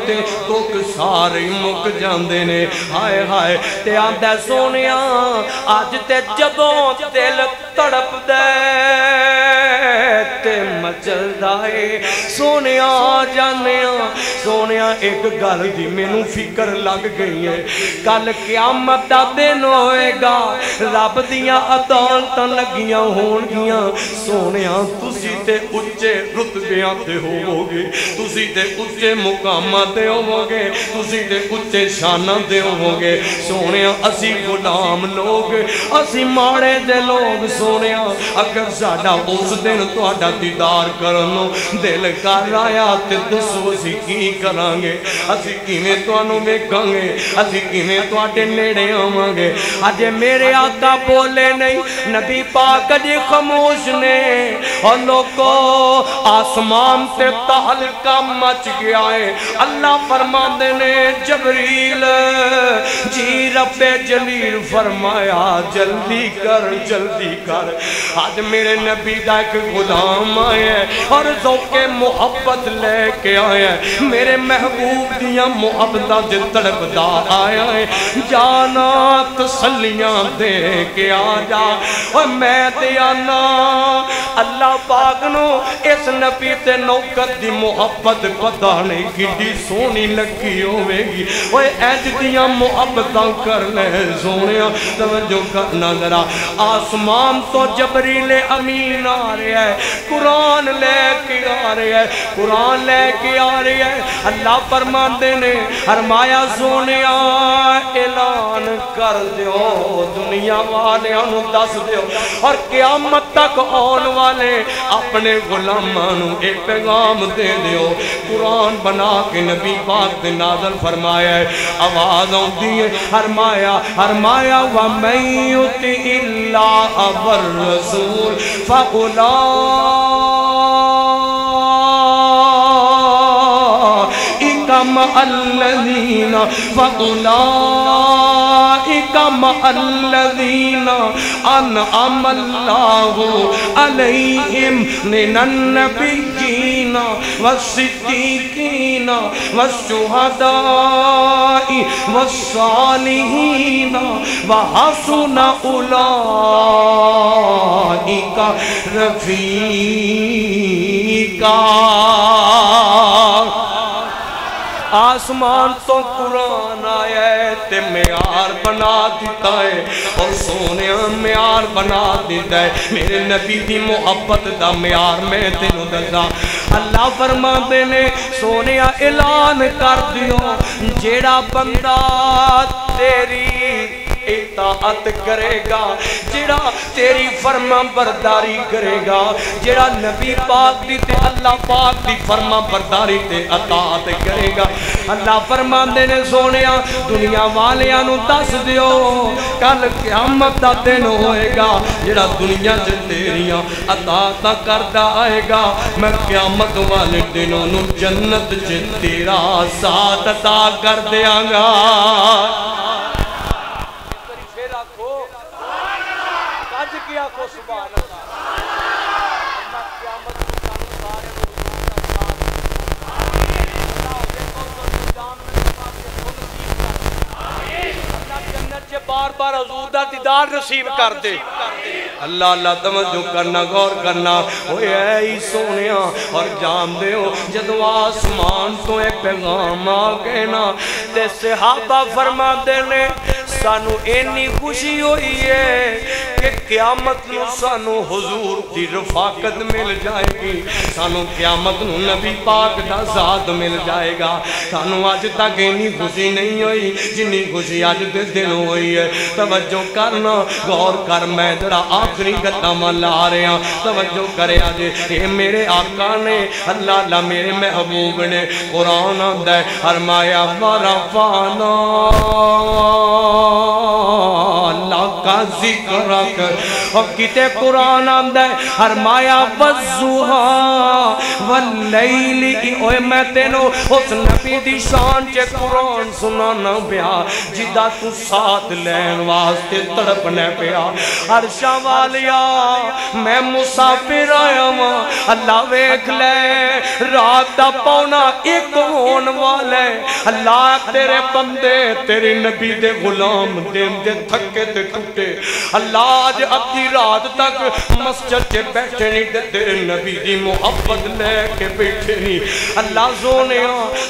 ते दुख सारे मुक जाते ने हाय हाय ते आंदा सोने अज ते जदों दिल तड़प ते मचलदा है सोने जाने सोने एक गल की मैनू फ़िक्र लग गई है कल क्यामत का दिन होएगा रब दियाँ अदालत लगिया होनगियाँ सोने तुसी ते उच्चे रुतबियाँ ते होवोगे तुसी ते उच्चे मुकामां ते होवोगे तुसी ते उच्चे शाना ते होवोगे सोने असी गुलाम लोग असी माड़े दे लोग सोने अगर साडा उस दिन तो दीदार करन दिल कर आया ते दसो असी की करांगे ਅਸੀਂ ਕਿਵੇਂ ਤੁਹਾਨੂੰ ਵੇਖਾਂਗੇ ਅਸੀਂ ਕਿਵੇਂ ਤੁਹਾਡੇ ਨੇੜੇ ਆਵਾਂਗੇ ਅੱਜ ਮੇਰੇ ਆਕਾ ਬੋਲੇ ਨਹੀਂ ਨਬੀ ਪਾਕ ਜੀ ਖਾਮੋਸ਼ ਨੇ और लोगो आसमान से तहलका मच गया है अल्लाह फरमाते ने जबरील जी रबे जलील फरमाया जल्दी कर जल्दी कर आज मेरे नबी का एक गुलाम आया और जोके मोहब्बत लेके आया मेरे महबूब दिया मोहब्बत च तड़पदा आया है जाना तसलियाँ दे के आ जा। और मैं आना, अल्लाह पाक इस नबी ते नौकर दी मोहब्बत पता नहीं किड्डी सोहनी लगी होवेगी। ओए इंज दियाँ मोहब्बतां कर ले सोहणिया तवज्जो करना जरा। आसमान तो जबरीले अमीन आ रहा है कुरान लेके आ रहा है कुरान लेके आ रहा है अल्लाह फरमाते ने फरमाया सोनिया ऐलान कर दियो दुनिया वालियाँ नु दस दियो और क्यामत तक आने वाले अपने गुलामां एक पैगाम दे दियो कुरान बना के नबी पाक ने नाज़िल फरमाया है आवाज़ आती है फरमाया फरमाया व मैं इल्ला अबर रसूल फउला इकम अल्लज़ीना फउलाइकम अल्लज़ीना अनअम अल्लाहु अलैहिम मिनन नबिय्यीना वस्सिद्दीकीना वश्शुहदाई वस्सालिहीना वहसुन उलाइका रफीका आसमान तो कुरान आया ते म्यार बना दिता है, और सोने म्यार बना दिता है। मेरे नबी की मुहब्बत का म्यार मैं तेन दसा। अल्लाह फरमाते ने, सोने ऐलान कर दियो, जेड़ा बंदा तेरी इताअत करेगा, जेड़ा तेरी फर्मा बरदारी करेगा, जेड़ा नबी पाक दी ते अल्लाह पाक दी फर्मा बरदारी ते अतात करेगा। अल्लाह फरमांदे ने, सोनिया, दुनिया वालियाँ नु दस दियो, कल क़यामत दा दिन होएगा, जेड़ा दुनिया च तेरियाँ अतात करदा आएगा। मैं क़यामत वाले दिनों नु जन्नत च तेरा साथ अता कर देंगा फिर आखो कज के आखो सुभान अल्लाह अल्लाह क़यामत को सानू सारे को हुजूर दा साथ अल्लाह दे कौसर दी जान में पाके खुद नसीब कर अल्लाह च बार-बार हजूर का दीदार नसीब कर दे अल्लाह अल्लाह तवजो करना, गौर करना। ही सोने और जानते हो जो आसमान तो एक पैगाम आ गए ना, ते सिहाबा फरमाते ने, सानू इन्नी खुशी हुई है क्यामत सानू हुजूर दी रफाकत मिल जाएगी। सानू क्यामत नबी पाक दा साथ मिल जाएगा। सानू अज तक इन्नी खुशी नहीं हुई, जिन्नी खुशी अज दे दिन हुई है तवज्जो करना गौर कर, मैं जरा आखिरी गल्ला ला रहा। तवज्जो करे जे ये मेरे आका ने, अल्लाह मेरे महबूब ने। कुरान आंदा है, फरमाया वरफाना कर किते कुरान आंदा है फरमाया वजुहा वल्लैली ओए मैं तेनो उस नबी दी शान च कुरान सुनाना जिदा तू साथ लैन वास्ते तड़पने पिया वालिया मैं मुसाफिर आया वां अल्लाह वेख ले रात दा पौना एक होन वाले अल्लाह तेरे बंदे तेरे नबी दे गुलाम दे थके ते टूटे। अल्लाह आज अद्धी रात तक मस्जिद बैठे नहीं नबी दी लेके बैठे नहीं। अल्लाह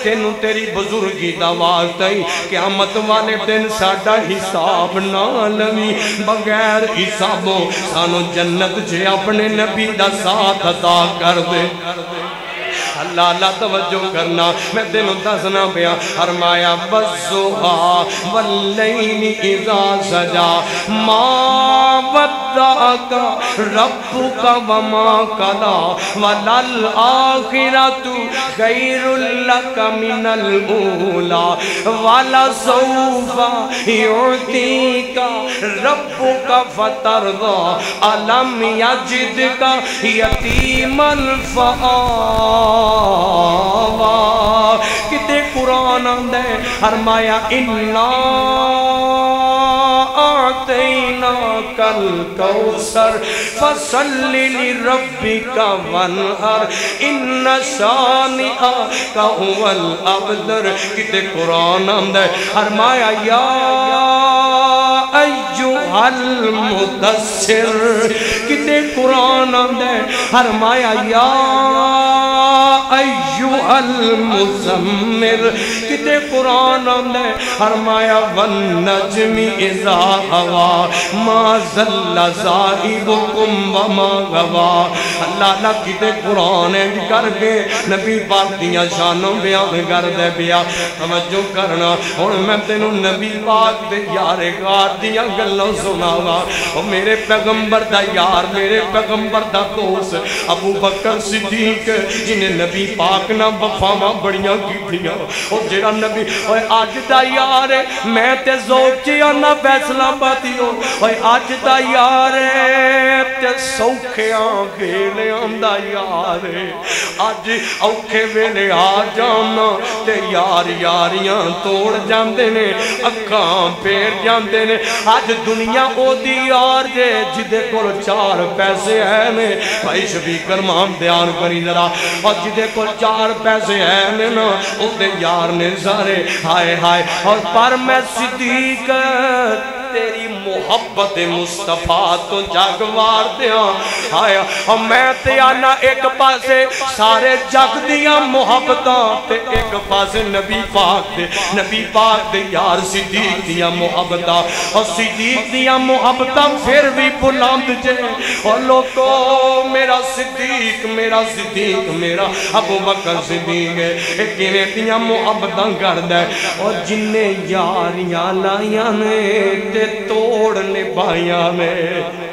तेनू तेरी बुजुर्गी दा वास्ता ही वाले दिन साडा हिसाब ना लवी। बगैर हिसाबों सानू जन्नत च अपने नबी दा साथ अदा कर दे। अल्लाह तवज्जो करना। मैं तेन दसना पिया, फरमाया, बसुहा वल्लैली इज़ा सजा। वद्दाका रब्बुका वमा कला वलल युतीका, रब्बुका फतरदा। अलम यजिदका यतीमल किते कुरान आंदा है। इन्ना आतेना कल कौसर। फसल्लि लिरब्बिका वनहर। इन शानिआ का हुवल अबदर। किते कुरान आंदा है। फरमाया या अय्युहल मुदस्सिर। किते कुरान आंदा है। फरमाया या paz. किते कुरान फरमाया वन नजमी इज़ा हवा, मा जल्ला गवा। अल्लाह कुरान नबी पाक बयान कर दे तवज्जो करना मैं तेनू नबी पाक दे यारे गार सुनावा। ओ मेरे पैगंबर दा यार, मेरे पैगंबर दा दोस्त, अबू बकर सिद्दीक नबी पाक ना वफावां बड़ियाँ ओ जेड़ा नबी अज दा यार है मैं ते ज़ौक च आना फैसला पातियो ओए अज दा यार है सौखियाँ वेलियाँ दा यार अज औखे वेले आ जाना ते यार यारियाँ तोड़ जांदे ने अखां फेर जांदे ने अज दुनिया ओदी यार जे जिदे कोल चार पैसे है ने भाई शफीकर माम बयान करी जरा और कोल चार पैसे है ने यार ने सारे हाय हाय। और पर मैं सिद्दीक तेरी मोहब्बत मुस्तफ़ा तो जग मार दिया और मैं ते आना एक पासे, सारे जग दिया मोहब्बत एक पासे। नबी पाक दे, नबी पाक दे यार सिद्दीक दिया मोहब्बत। और सिद्दीक दिया मोहब्बत फिर भी बुलंद जे। और लोगो, मेरा सिद्दीक मेरा सिद्दीक, मेरा अबू बकर सिद्दीक है। ये किवें दिया मोहब्बत करदा है? और जिन्ने यारियाँ लाइयाँ ने तोड़ निभाइया ने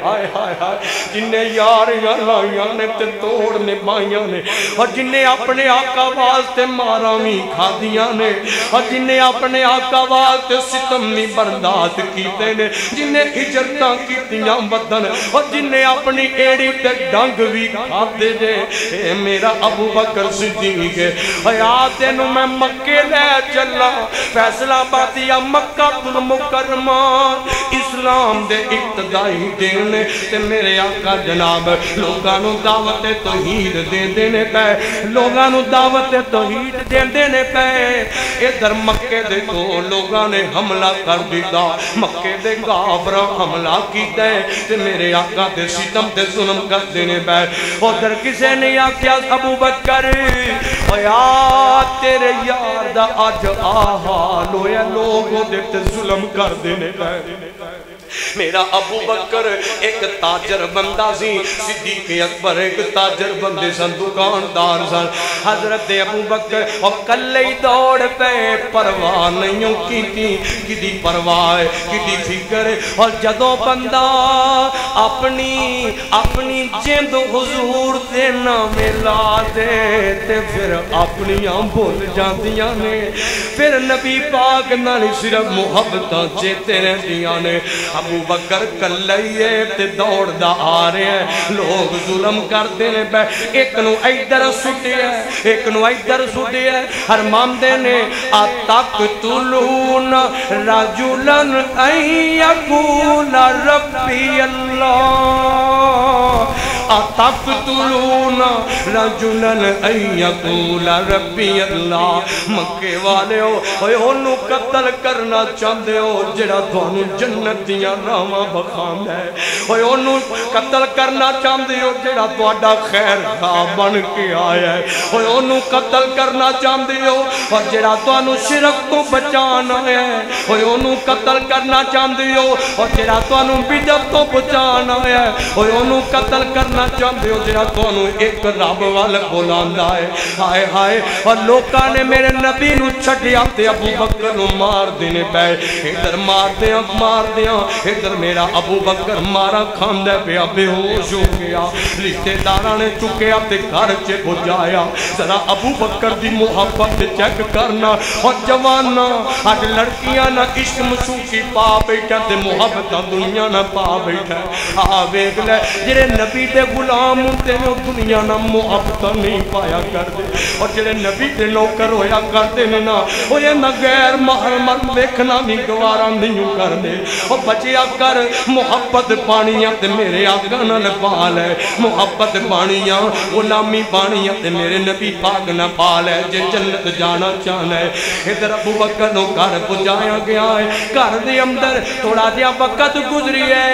हाय हाय हाय। जिन्ने यारियाँ लाइया ने ते तोड़ निभाइया ने। और जिन्ने अपने आका वास्ते मारा भी खादियाँ ने। और जिन्ने अपने आका वास्ते सितम भी बर्दाश्त किए ने। जिन्ने इजरत कीतियाँ बदन। और जिन्ने अपनी एड़ी ते डंग भी जे ए मेरा अबू बकर सिद्दीक है हया तेनु मैं मक्के ले चला। फैसला बातिया मक्का तुल मुकरमा इस्लाम दे इब्तदाई दिन ते मेरे आका जनाब लोगां नु दावत तौहीद दे देने पे लोगां नु दावत तौहीद दे देने पे। इधर मक्के दे को लोगां ने हमला कर दिता, मक्के दे काफर हमला कीता ते मेरे आका ते सितम ते जुल्म कर देने पे। उधर किसे ने आख्या, अबू बकर तेरे यार दा अज आ हाल होया, लोग जुल्म कर देने पे। it. मेरा अबू बकर एक ताजर बंदा सी, सिद्दीक अकबर एक ताजर बंदे सन, दुकानदार सन। हज़रत अबू बकर, और कल्ले ही दौड़ पे परवाह नहीं की किदी परवाह किदी फ़िक्र और जदों बंदा अपनी अपनी जिंद हजूर दे नामे ला दे, ते फिर अपनियाँ भुल जांदियाँ ने। फिर नबी पाक नाल सिर्फ़ मुहब्बत चेते रहंदियाँ ने। अबू बकर कल्ला ही ते आ रहा है। लोग जुल्म करते ने पे एक नु इधर सुटिया एक नु इधर हर हरमांदे ने, आ तक तुलून रजुलन अयकूल रब्बी अल्लाह। अतकतुलून रजुलन अयकूल रब्बी अल्लाह मक्के वाले हो ओए ओनू कत्ल करना चाहते हो जेड़ा थानू जन्नत दियां रावां बखांदा है ओए ओनू कत्ल करना चाहते हो जेड़ा ਤੁਹਾਡਾ खैर खा बन के आया है ओए ओनू कत्ल करना चाहते हो और जेड़ा ਤੁਹਾਨੂੰ शिरक तो बचाना है ओए ओनू कत्ल करना चाहते हो और जेड़ा ਤੁਹਾਨੂੰ बिदत तो बचाना है ओए ओनू कत्ल करना करना चाहते हो जरा तू एक रब वाल बुला है हाय हाय और लोगों ने मेरे नबी छड़िया अबू बकर मार देने पे इधर मार दिया मार दिया इधर मेरा अबू बकर मारा खादा पिया बेहोश हो गया रिश्तेदार ने चुकया घर च पुजाया जरा अबू बकर की मुहब्बत चेक करना और जवाना अज लड़किया ना इश्क मसूकी पा बैठा मुहब्बत दुनिया ना पा बैठा आ वेख लै जे नबी के गुलाम होंदे ने दुनिया ना मुहब्बत नहीं पाया करते और जेरे नबी के नौकर होया करते ने ना ओए ना गैर महरम देखना भी गवारा नहीं करते और बचिया कर मुहब्बत पानिया ते मेरे आगा नाल पाल है। मुहब्बत पानिया गुलामी पानिया ते मेरे नबी पाक ना पाल है। जे जन्नत जाना चाहना है, इधर अबू बकर घर पहुँचाया गया है। घर दे अंदर थोड़ा जहा वक्त गुजरी है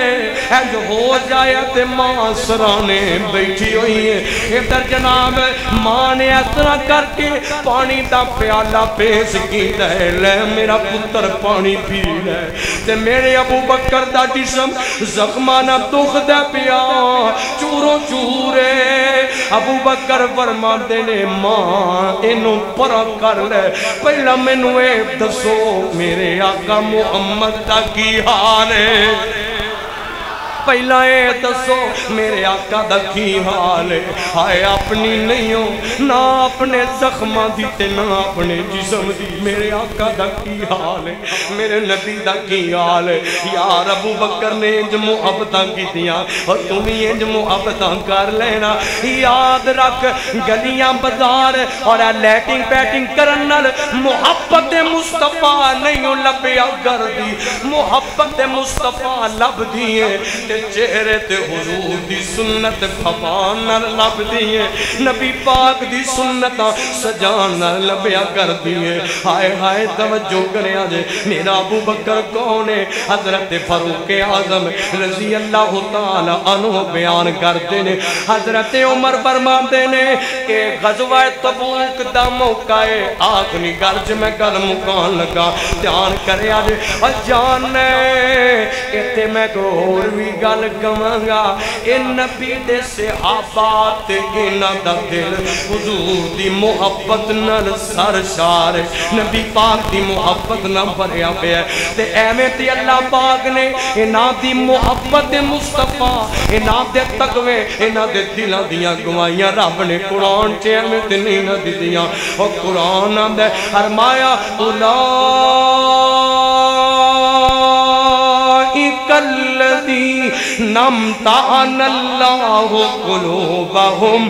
इंज हो जाए ते माँ सराने बैठी हुई है। इधर जनाब माँ ने इस तरह करके पानी का प्याला पेश किया ले, मेरा पुत्र पानी पी ले। ते मेरे अबू बकर का जिसम जख्मा ना दुखदा पिया। चूरो चूरे, अबू बकर फरमाते ने, माँ इनू पर कर ले। पहला मैनू ये दसो, मेरे आका मुहम्मद का की हाल है? पहला ये दसो, मेरे आका का की हाल है? हाय अपनी नहीं हो, ना अपने जख्मा दी ते ना अपने जिसम दी। मेरे आका का की हाल है, मेरे नबी का की हाल है। यार अबू बकर ने इंज मुहब्बत की और तुम इंज मुहब्बत कर लेना। याद रख, गलियाँ बाज़ार, और लैटिंग पैटिंग करन मुहब्बत मुस्तफ़ा नहीं लभया करदी मुहब्बत मुस्तफ़ा लभदी है चेहरे ते हुजूर दी सुन्नत फपान नाल लभदी है नबी पाक दी सुन्नत सजान नाल लभया करदी है हाय हाय, तवज्जो करया जे मेरा अबू बकर कौन है? हज़रत फारूक आज़म रज़ी अल्लाह तआला अन्हु बयान करते ने। हज़रत उमर फरमाते ने कि गजवा तबूक दा मौका है। आखिरी गल च मैं गल मुकान लगा। ध्यान करया जे जान इत्थे मैं को होर भी गल कवांगा ए नबी दे सहाबात इन्हां दा दिल, हुजूर दी मोहब्बत नाल सरशार नबी पाक दी मोहब्बत नाल भरया पिया ते एवें ते अल्लाह पाक ने इन्हां दी मोहब्बत मुस्तफ़ा, इन्हां दे तकवे, इन्हां दे दिलां दियाँ गवाइयाँ रब ने कुरान च एवें ते नहीं ना दित्तियाँ और कुरान आंदा फरमाया उला नम तानल्लाहु कुलूबहुम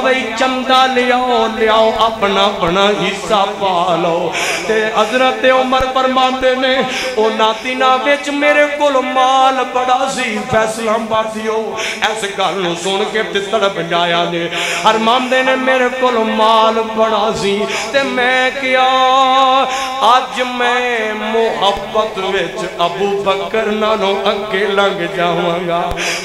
बई चंदा लियाओ लियाओ, अपना अपना हिस्सा पा लो। ते हज़रत उमर फरमाते ने उन्हां दिनां विच मेरे कोल माल, बड़ा सी फैसला बातियो इस गल नु सुन के ते तड़प जाया ने। फरमाते ने, मेरे कोल माल बड़ा सी। ते मैं क्या अज मैं मोहब्बत विच अबू बकर नालों अगे लंघ जावांगा।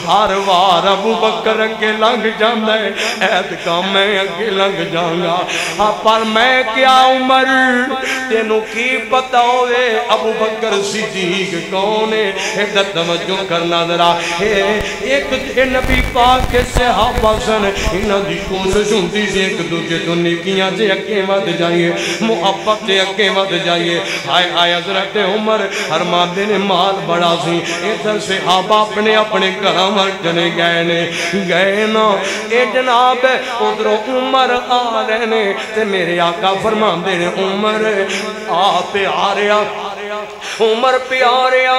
हर वार अबू बकर अगे लंघ जाता है ऐतका मैं अगे लग जाऊँगा। हाँ पर मैं क्या उमर तेनू की पता होवे? अबू बकर सिद्दीक कौन है? इधर तवज्जो करना जरा। ए एक ए नबी पाक के सहाबा सन। इन्हां दी कोशिश हुंदी सी एक दूजे तो नेकियाँ से अगे वध जाइए। मुहब्बत से अगे वध जाइए। हाय हाय, हज़रत उमर। फरमाते ने माल बड़ा सी। इधर सहाबा अपने अपने घर मर चले गए ने। गए ना ये जनाब, उधरों उमर आ रहे ने। ते मेरे आका फरमाते ने, उमर आप आ रहा ਉਮਰ ਪਿਆਰਿਆ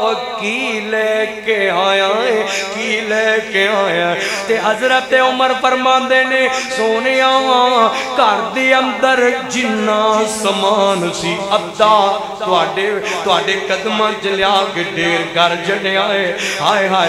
ਉਹ ਕੀ ਲੈ ਕੇ ਆਇਆ ਏ, ਕੀ ਲੈ ਕੇ ਆਇਆ ਤੇ ਹਜ਼ਰਤ ਉਮਰ ਫਰਮਾਉਂਦੇ ਨੇ, ਸੋਹਣਿਆ, ਘਰ ਦੇ ਅੰਦਰ ਜਿੰਨਾ ਸਮਾਨ ਸੀ, ਅੱਧਾ ਤੁਹਾਡੇ ਤੁਹਾਡੇ ਕਦਮਾਂ 'ਚ ਲਿਆ ਕੇ ਢੇਰ ਕਰ ਜੜਿਆ ਏ। ਹਾਏ ਹਾਏ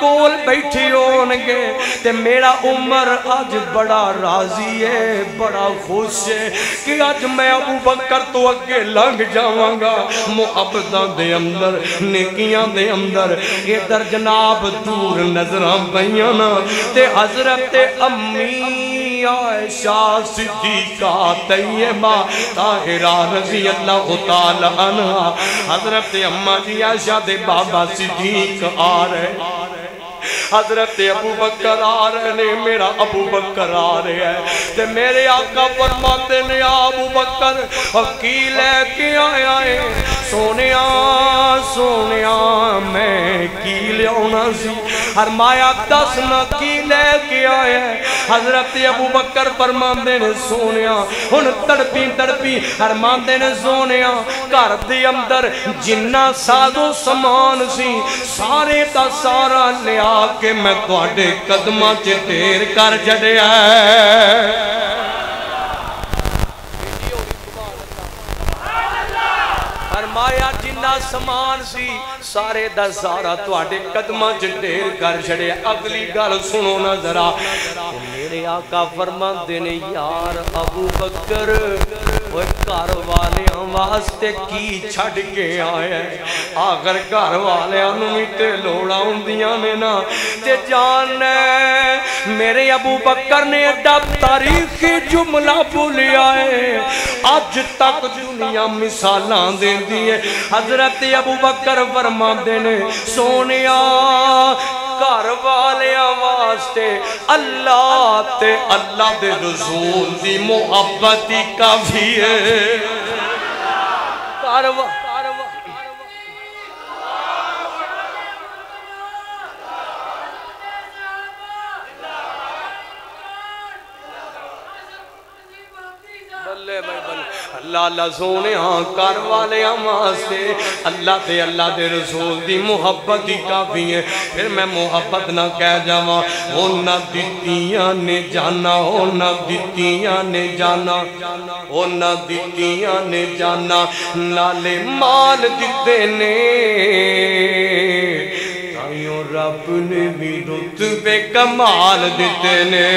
ਕੋਲ ਬੈਠੇ ਹੋਣਗੇ, ਤੇ ਮੇਰਾ ਉਮਰ ਅੱਜ ਬੜਾ ਰਾਜ਼ੀ ਏ, ਬੜਾ ਖੁਸ਼ ਏ ਕਿ ਅੱਜ ਮੈਂ ਅਬੂ अगे लंघ जावगा। मुहब्बत के अंदर, नेकिया के अंदर, इधर जनाब दूर नज़र पईया ना। ते हज़रत अम्मी आयशा हज़रत अम्मा जी आयशा दे बाबा सिद्दीक आ रहे। हज़रत अबू बकर आ रहे ने मेरा अबू बकर आ रहा है। ते मेरे आका फरमाते ने, अबू बकर की लेके आया है? सोने सोने मैं की लिया सी? हरमाया दस न की लेके आया हज़रत अबू बकर फरमाते ने सोने हूँ तड़पी तड़पी हरमाते ने सोने घर के अंदर जिन्ना साधो समान सी, सारे का सारा लिया के मैं थोड़े कदम च ढेर कर छड़िया फरमाया जिन्ना समान सी सारे दा सारा थोड़े कदम च ढेर कर छड़िया अगली गल सुनो ना जरा मेरे आका फरमाते ने यार अबू बकर घर वाले वास्ते की छड़ के आया आखिर घर वाले भी तो लोड़ा होंदिया ने ना ते जान मेरे अबू बकर ने एडा तारीखी जुमला बोलिया है अज तक दुनिया मिसाल दे दी है हज़रत अबू बकर फरमाते ने सोने घर वाले वास्ते अल्लाह ते अल्लाह दे रसूल दी मुहब्बत ही काफ़ी है। घर अल्लाह अल्लाह सोने घर वाले वास्ते अल्लाह ते अल्लाह दे रसूल दी मुहब्बत ही काफ़ी है। फिर मैं मुहब्बत ना कह जावा ओना दित्तियाँ ने जाना ओना दित्तियाँ ने जाना ओना दित्तियाँ ने जाना नाले माल दिते ने। रब ने भी रुत रुतबे कमाल दिते ने।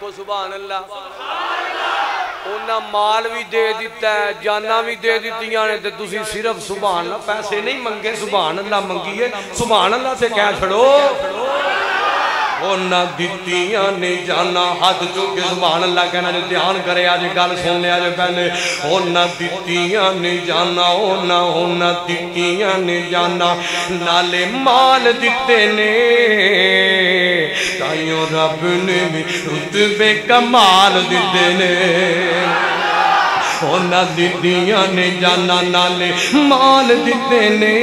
को सुबह अल्लाह। ਉਹਨਾਂ ਮਾਲ ਵੀ ਦੇ ਦਿੱਤਾ ਜਾਨਾਂ ਵੀ ਦੇ ਦਿੱਤੀਆਂ ਨੇ ਤੇ ਤੁਸੀਂ ਸਿਰਫ ਸੁਭਾਨ ਅੱਲਾ ਪੈਸੇ ਨਹੀਂ ਮੰਗੇ, ਸੁਭਾਨ ਅੱਲਾ ਮੰਗੀਏ, ਸੁਭਾਨ ਅੱਲਾ ਤੇ ਕਹਿ ਛੜੋ उन्हें दिखिया ने जाना हथ चुके लगना ध्यान करे गल सुन लिया जो पहले उन्हें दिखिया ने जाना उन्हें उन्हें दिखिया ने जाना नाले माल दिते ने ताइयों रब ने भी रुतबे कमाल दिते ने ਉਹਨਾਂ ਦਿੱਤੀਆਂ ਨੇ ਜਾਨਾਂ ਨਾਲੇ ਮਾਲ ਦਿੱਤੇ ਨੇ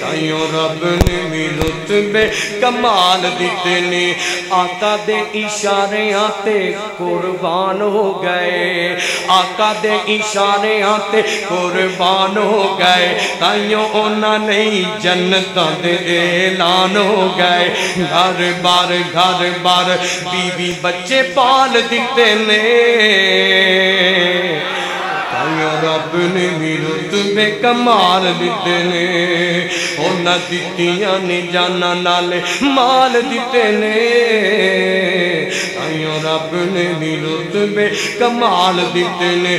ਤਾਈਓ ਰੱਬ ਨੇ ਵੀ रुतबे कमाल दिते ने आका दे इशारियां ते कुर्बान हो गए आका दे इशारियां ते कुर्बान हो गए ताइयों ओना नहीं जन्नत दे ऐलान हो गए घर बार घर बार बीवी बच्चे पाल दिते ने रब ने भी रुतबे कमाल दिते ने उन्हें दित्तियाँ ने जाना नाले माल दिते ने रब ने भी रुतबे कमाल दिते ने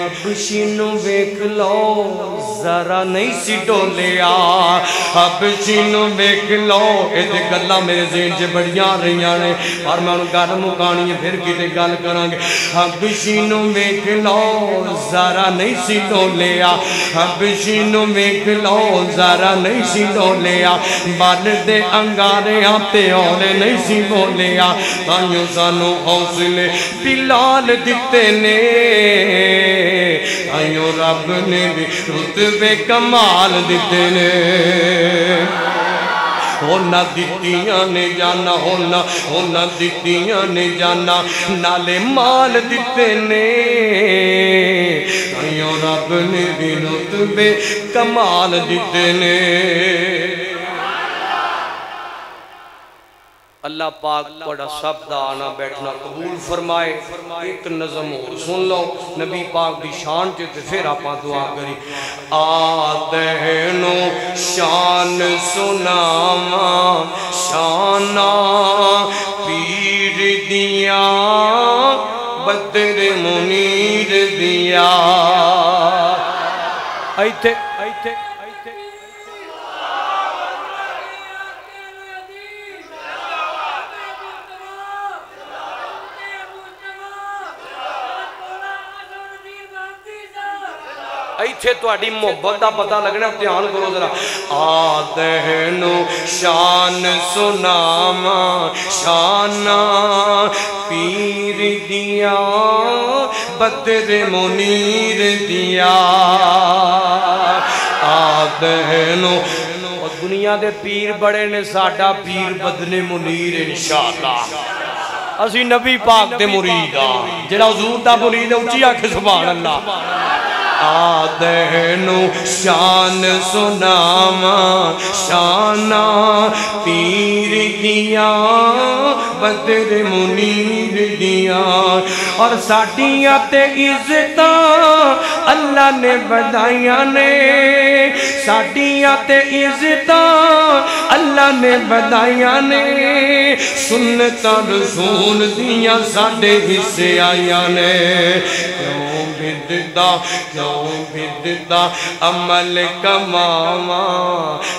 हबशी वेख लो, जरा नहीं सी डोलिया। हबशी वेख लो, ये गल मेरे जेन च बड़िया रही ने और मैं गल मुकानी है फिर कितने गल करा हबशी वेख लो, जरा नहीं सी डोलिया। हबशी वेख लो, जरा नहीं सी डोलिया। बल दे अंगारे ते औले नहीं सी बोलिया। ताइयों सानू हौसले बिलाल दिते ने। आयो रब ने भी रुतबे कमाल दिते ने। होना दितियाँ ने जाना, होना होना दितियाँ ने जाना, नाले माल दिते ने। रब ने भी रुतबे कमाल दिते ने। अल्लाह पाक बड़ा सब का आना बैठना कबूल फरमाए। एक नज़म और सुन लो नबी पाक की शान च फिर आप दुआ करी। आदनो शान सुनावा शाना पीर दिया बदर मुनीर दिया। इथे इतने थोड़ी मुहब्बत का पता लगना ध्यान करो जरा आदहनो शान सुनावा शाना पीर दिया बदर मुनीर दिया आदहनो दुनिया के पीर बड़े ने साडा पीर बदले मुनीर इंशाला असी नबी पाक के मुरीद हाँ जो हजूर का मुरीद उची आखे सुबह अल्लाह आदनु शान सुनावा शाना पीर दिया बदर मुनीर दिया और साडिया ते इज़्ज़त अल्लाह ने बधाइया ने साडिया ते इज़्ज़त अल्लाह ने बधाइया ने सुनत रसूल दिया साडे हिस्से आया ने क्यों बिददा क्यों बिददा अमल कमावा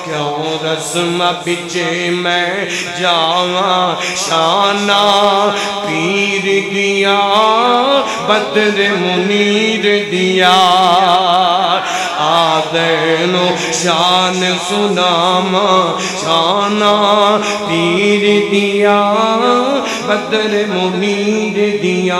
क्यों रस्म पिछे मैं जावा शाना पीर दिया बदर मुनीर दिया आदनो शान सुनामा शाना पीर दिया बदर मुनीर दिया।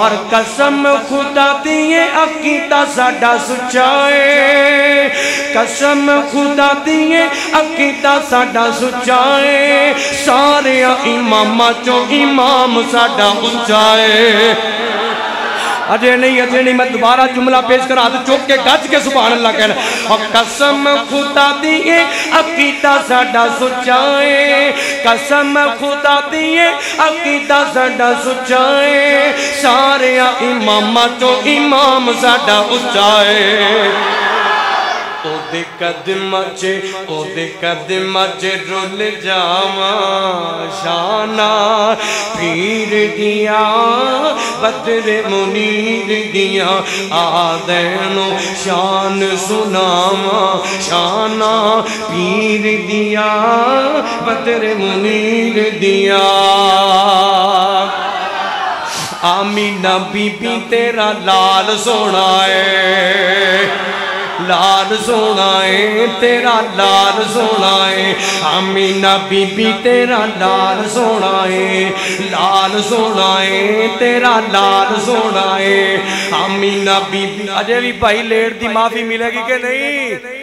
और कसम खुदा दिए अकीदा साडा सुचाए। कसम खुदा दिए अकीदा साडा सुचाए। सारे इमामा चो इमाम साडा उचाए अजय नहीं अजय नहीं, मैं दोबारा जुमला पेश करा तो चुप के गज के सुबह अल्लाह कहना। और कसम खुदा दिए, अकीदा साडा सुचाए। कसम खुदा दिए, अकीदा साडा सुचाए। सारे इमामा तो इमाम साडा उचाए। ओदे कदम च ओदे कदम च रुल जावा शाना पीर दिया बदरे मुनीर दिया आदैनो शान सुनावा शाना पीर दिया बदरे मुनीर दिया आमीना बीबी तेरा लाल सोना है लाल सोना है, तेरा लाल सोना है। अमीना बीबी, तेरा लाल सोना है। लाल सोना है, तेरा लाल सोना है। अमीना बीबी, अजय भी भाई लेट की माफ़ी मिलेगी कि नहीं?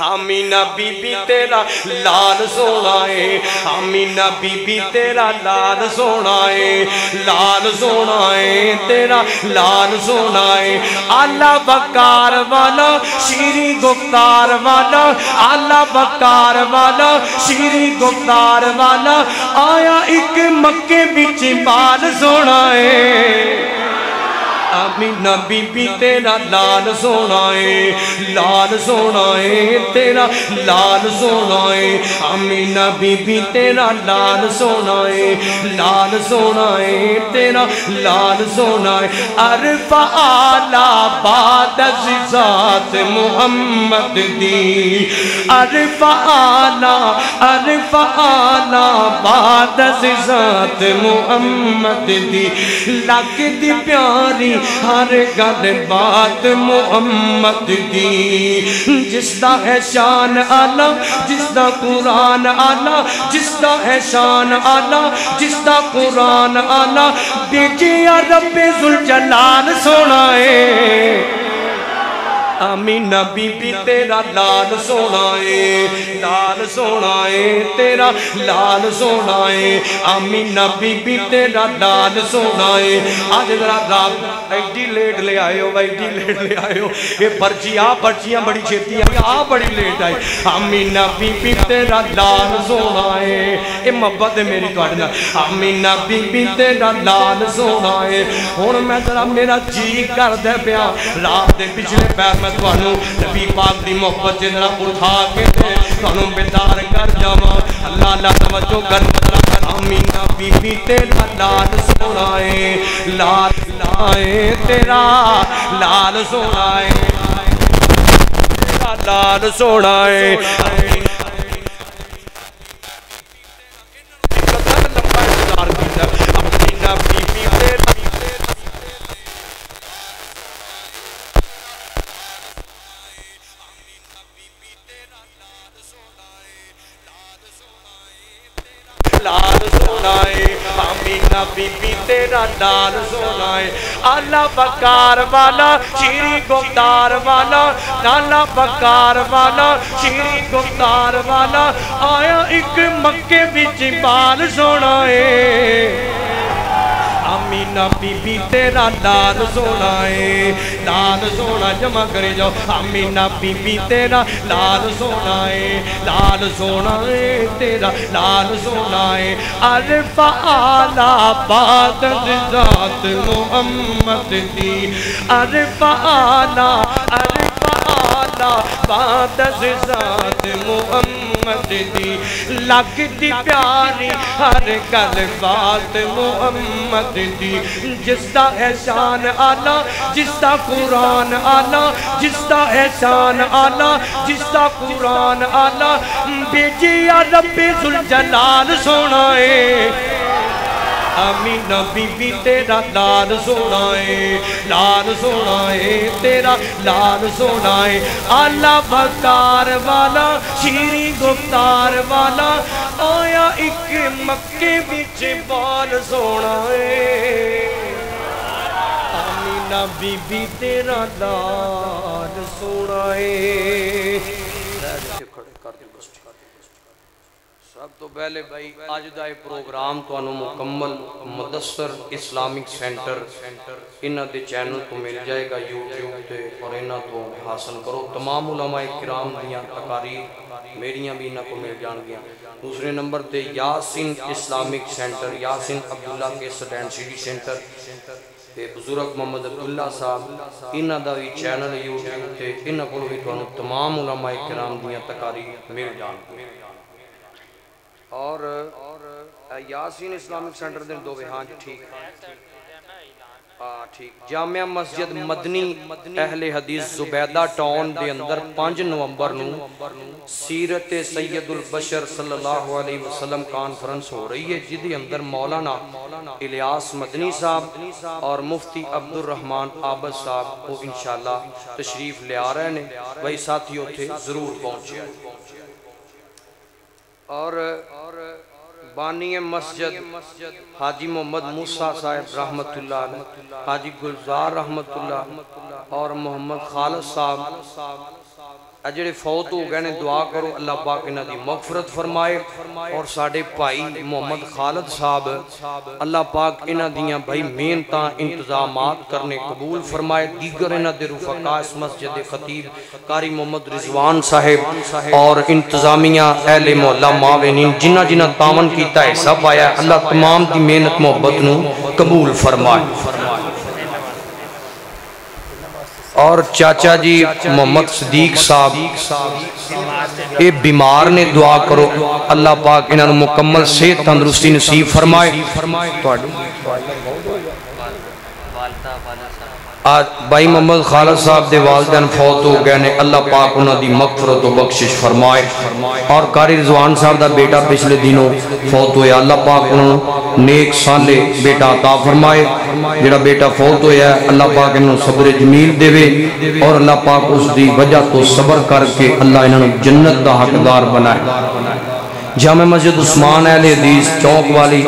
आमीना बीबी तेरा लाल सोना है। आमीना बीबी तेरा लाल सोना है। लाल सोना है, तेरा लाल सोना है। आला बकार वाला, श्री गुप्तार वाला, आला बकार वाला, श्री गुप्तार वाला, आया एक मक्के बिच बाल सोना है। आमीना बीबी तेरा लाल सोना है, लाल सोना है तेरा लाल सोना है। आमीना बीबी तेरा लाल सोना है, लाल सोना है तेरा लाल सोना है। अरफा आला बाद जात मोहम्मद दी। अरफा आला अरफा आला बाद जात मोहम्मद दी। लग दी प्यारी हर गल बात मुहम्मद दी जिसका है शान आला जिसका कुरान आला जिसका है शान आला जिसका कुरान आला। बेचिया रबे जुल जलाल सोना है अमीना बीबी तेरा लाल सोना है, लाल सोना है तेरा लाल सोना है। अमीना बीबी तेरा लाल सोना है। आज जरा रात एडी लेट ले हो एडी लेट ले हो ये पर्ची, आ पर्चियाँ बड़ी छेती आई, आ बड़ी लेट आई। अमीना बीबी तेरा लाल सोना है। ये मोहब्बत है मेरी थोड़े नाल। अमीना बीबी तेरा लाल सोना है। हुन मैं जरा मेरा जी करदा पिया। रात दे पिछले पैर मैं थानू नबी पाक की मुहब्बत उठा के बेदार कर जावा अल्लाह अल्लाह कर आमीना बीबी तेरा लाल सोनाए लाल लाए तेरा लाल सोनाए है लाल सोनाए अमीना बीबी तेरा लाल सोनाए आला बकार वाला श्री गुप्तार वाला लाला बकार वाला श्री गुप्तार वाला आया एक मक्के बिच बाल सोनाए अमीना बीबी तेरा लाल सोना है। लाल सोना जमा करे जाओ। अमीना बीबी तेरा लाल सोना है। लाल सोना है तेरा लाल सोना है। अरे पाला बात जात मोहम्मद दी। अरे फाला फाला बात जात मोहम्मद दी। लगती प्यारी हर गल बात मोहम्मद दी। जिसका एहसान आला जिसका कुरान आला जिसका एहसान आला जिसका कुरान आला। बेजिया रब्बे जुल जलाल सोना है अमीना बीबी तेरा लाल सोना है लाल सोना है तेरा लाल सोना है आला बकार वाला, श्री गुप्तार वाला, आया एक मक्के बिच बाल सोना है अमीना बीबी तेरा लाल सोना है ਸਭ ਤੋਂ ਪਹਿਲੇ ਭਾਈ ਅੱਜ ਦਾ ਇਹ ਪ੍ਰੋਗਰਾਮ ਤੁਹਾਨੂੰ ਮੁਕੰਮਲ ਮੁਦੱਸਰ ਇਸਲਾਮਿਕ ਸੈਂਟਰ ਇਹਨਾਂ ਦੇ ਚੈਨਲ ਤੋਂ ਮਿਲ ਜਾਏਗਾ YouTube ਤੇ ਔਰ ਇਹਨਾਂ ਤੋਂ ਹਾਸਲ ਕਰੋ तमाम ਉਲਮਾ ਇਕਰਾਮ ਦੀਆਂ ਤਕਾਰੀਰ ਮੇਰੀਆਂ ਵੀ ਇਹਨਾਂ ਕੋਲ ਮਿਲ ਜਾਣਗੀਆਂ ਦੂਸਰੇ ਨੰਬਰ ਤੇ ਯਾਸਿਨ ਇਸਲਾਮਿਕ ਸੈਂਟਰ ਯਾਸਿਨ ਅਬਦੁੱਲਾ ਕੇ ਸਟੈਂਡ ਸਿਟੀ ਸੈਂਟਰ ਤੇ ਬਜ਼ੁਰਗ ਮੁਹੰਮਦ ਅਬਦੁੱਲਾ ਸਾਹਿਬ ਇਹਨਾਂ ਦਾ ਵੀ ਚੈਨਲ YouTube ਤੇ ਇਹਨਾਂ ਕੋਲ ਵੀ ਤੁਹਾਨੂੰ तमाम ਉਲਮਾ ਇਕਰਾਮ ਦੀਆਂ ਤਕਾਰੀਰ ਮਿਲ ਜਾਣਗੀਆਂ और यासीन इस्लामिक सेंटर दिन दो हाँ ठीक। हाँ ठीक। जामिया मस्जिद मदनी अहले हदीस जुबैदा टाउन के अंदर पाँच नवंबर सीरत सैयदुल बशर सल्लल्लाहु अलैहि वसल्लम कॉन्फ्रेंस हो रही है, जिदे अंदर मौलाना इलियास मदनी साहब और मुफ्ती अब्दुल रहमान आबद साहब को इंशाल्लाह तशरीफ़ लिया रहे हैं। भाई साथी थे ज़रूर पहुँचे। और बानी मस्जिद हाजी मोहम्मद मूसा साहेब रहमत हाजी गुलजार रहमतुल्लाह और मोहम्मद खालस साहब ਆ ਜਿਹੜੇ ਫੌਤ ਹੋ ਗਏ ਨੇ ਦੁਆ ਕਰੋ ਅੱਲਾਹ ਪਾਕ ਇਹਨਾਂ ਦੀ ਮਗਫਰਤ ਫਰਮਾਏ ਔਰ ਸਾਡੇ ਭਾਈ ਮੁਹੰਮਦ ਖਾਲਦ ਸਾਹਿਬ ਅੱਲਾਹ ਪਾਕ ਇਹਨਾਂ ਦੀਆਂ ਭਾਈ ਮਿਹਨਤਾਂ ਇੰਤਜ਼ਾਮਾਤ ਕਰਨੇ ਕਬੂਲ ਫਰਮਾਏ ਦੀਗਰ ਇਹਨਾਂ ਦੇ ਰਫਕਾ ਇਸ ਮਸਜਿਦ ਦੇ ਖਤੀਬ कारी मोहम्मद रिजवान साहेब और इंतजामिया अहले मोहल्ला मावेनीन जिन्ना जिन्ना तावन किया है सब आया अल्लाह तमाम की मेहनत मोहब्बत न कबूल फरमाए और चाचा जी मोहम्मद सदीक साहब ये बीमार ने दुआ करो। अल्लाह पाक इन्हों मुकम्मल सेहत तंदुरुस्ती नसीब फरमाए। आज भाई मोहम्मद खालिद साहब के वालदेन फौत हो गए ने, अल्लाह पाक उन्होंने मगफरत बख्शिश फरमाए। और कारी रिजवान साहब का बेटा पिछले दिनों फौत होया। अल्लाह पाक उन्होंने नेक साले बेटा अता फरमाए। जेड़ा बेटा फौत होया, अल्लाह पाक इन्होंने सबर जमील देवे और अल्लाह पाक उसकी वजह तो सबर करके अल्लाह इन्होंने जन्नत का हकदार बनाए। जाम मस्जिद उस्मान अहल हदीस चौक वाली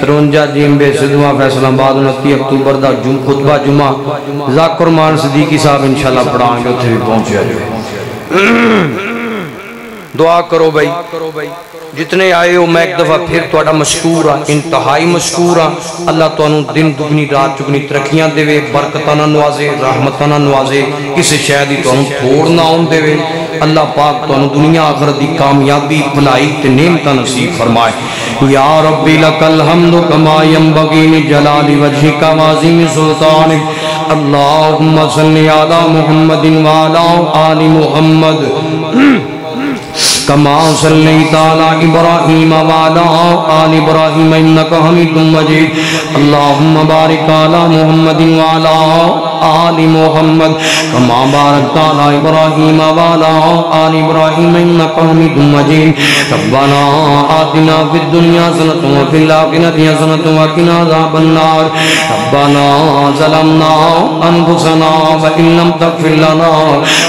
तिरवंजा जिम्बे सिद्धवा फैसलाबाद उनती अक्तूबर का जुम खुतबा जुमा जाकुरमान सदीकी साहब इंशाला पढ़ा भी पहुँचे दुआ करो भाई। करो भाई जितने आए हो, मैं एक दफ़ा फिर थोड़ा मशहूर हाँ इंतहाई मशहूर हाँ। अल्लाह तुम दिन दुगनी रात चुगनी तरक्या देवे बरकत ना नवाजे रहमत ना नवाजे। किसी शह की तुम थोड़ ना आन देवे। अल्लाह पाक तुम दुनिया आखर की कामयाबी, भलाई नेमत नसीब फरमाए। या रब्बी लकल हमद कमा यंबगी जलाली वजही का वाजिम सुल्तान अल्लाहुम्मा सल्ली अला मुहम्मदिन वाला आली मुहम्मद। कमा सल्ली ताला इब्राहीम वाला आल इब्राहीम इन्नका हमीदुम मजीद। अल्लाहुम्मा बारिक अला मुहम्मदिन वाला आल मोहम्मद, कमा बारक ताला इब्राहिम वाला, आल इब्राहिम इन्नक हमीद मजीद। आतिना फिद दुनिया हसनत व फिल आखिरति हसनत व किना अज़ाबन नार। रब्बना ज़लमना अनफुसना व इन लम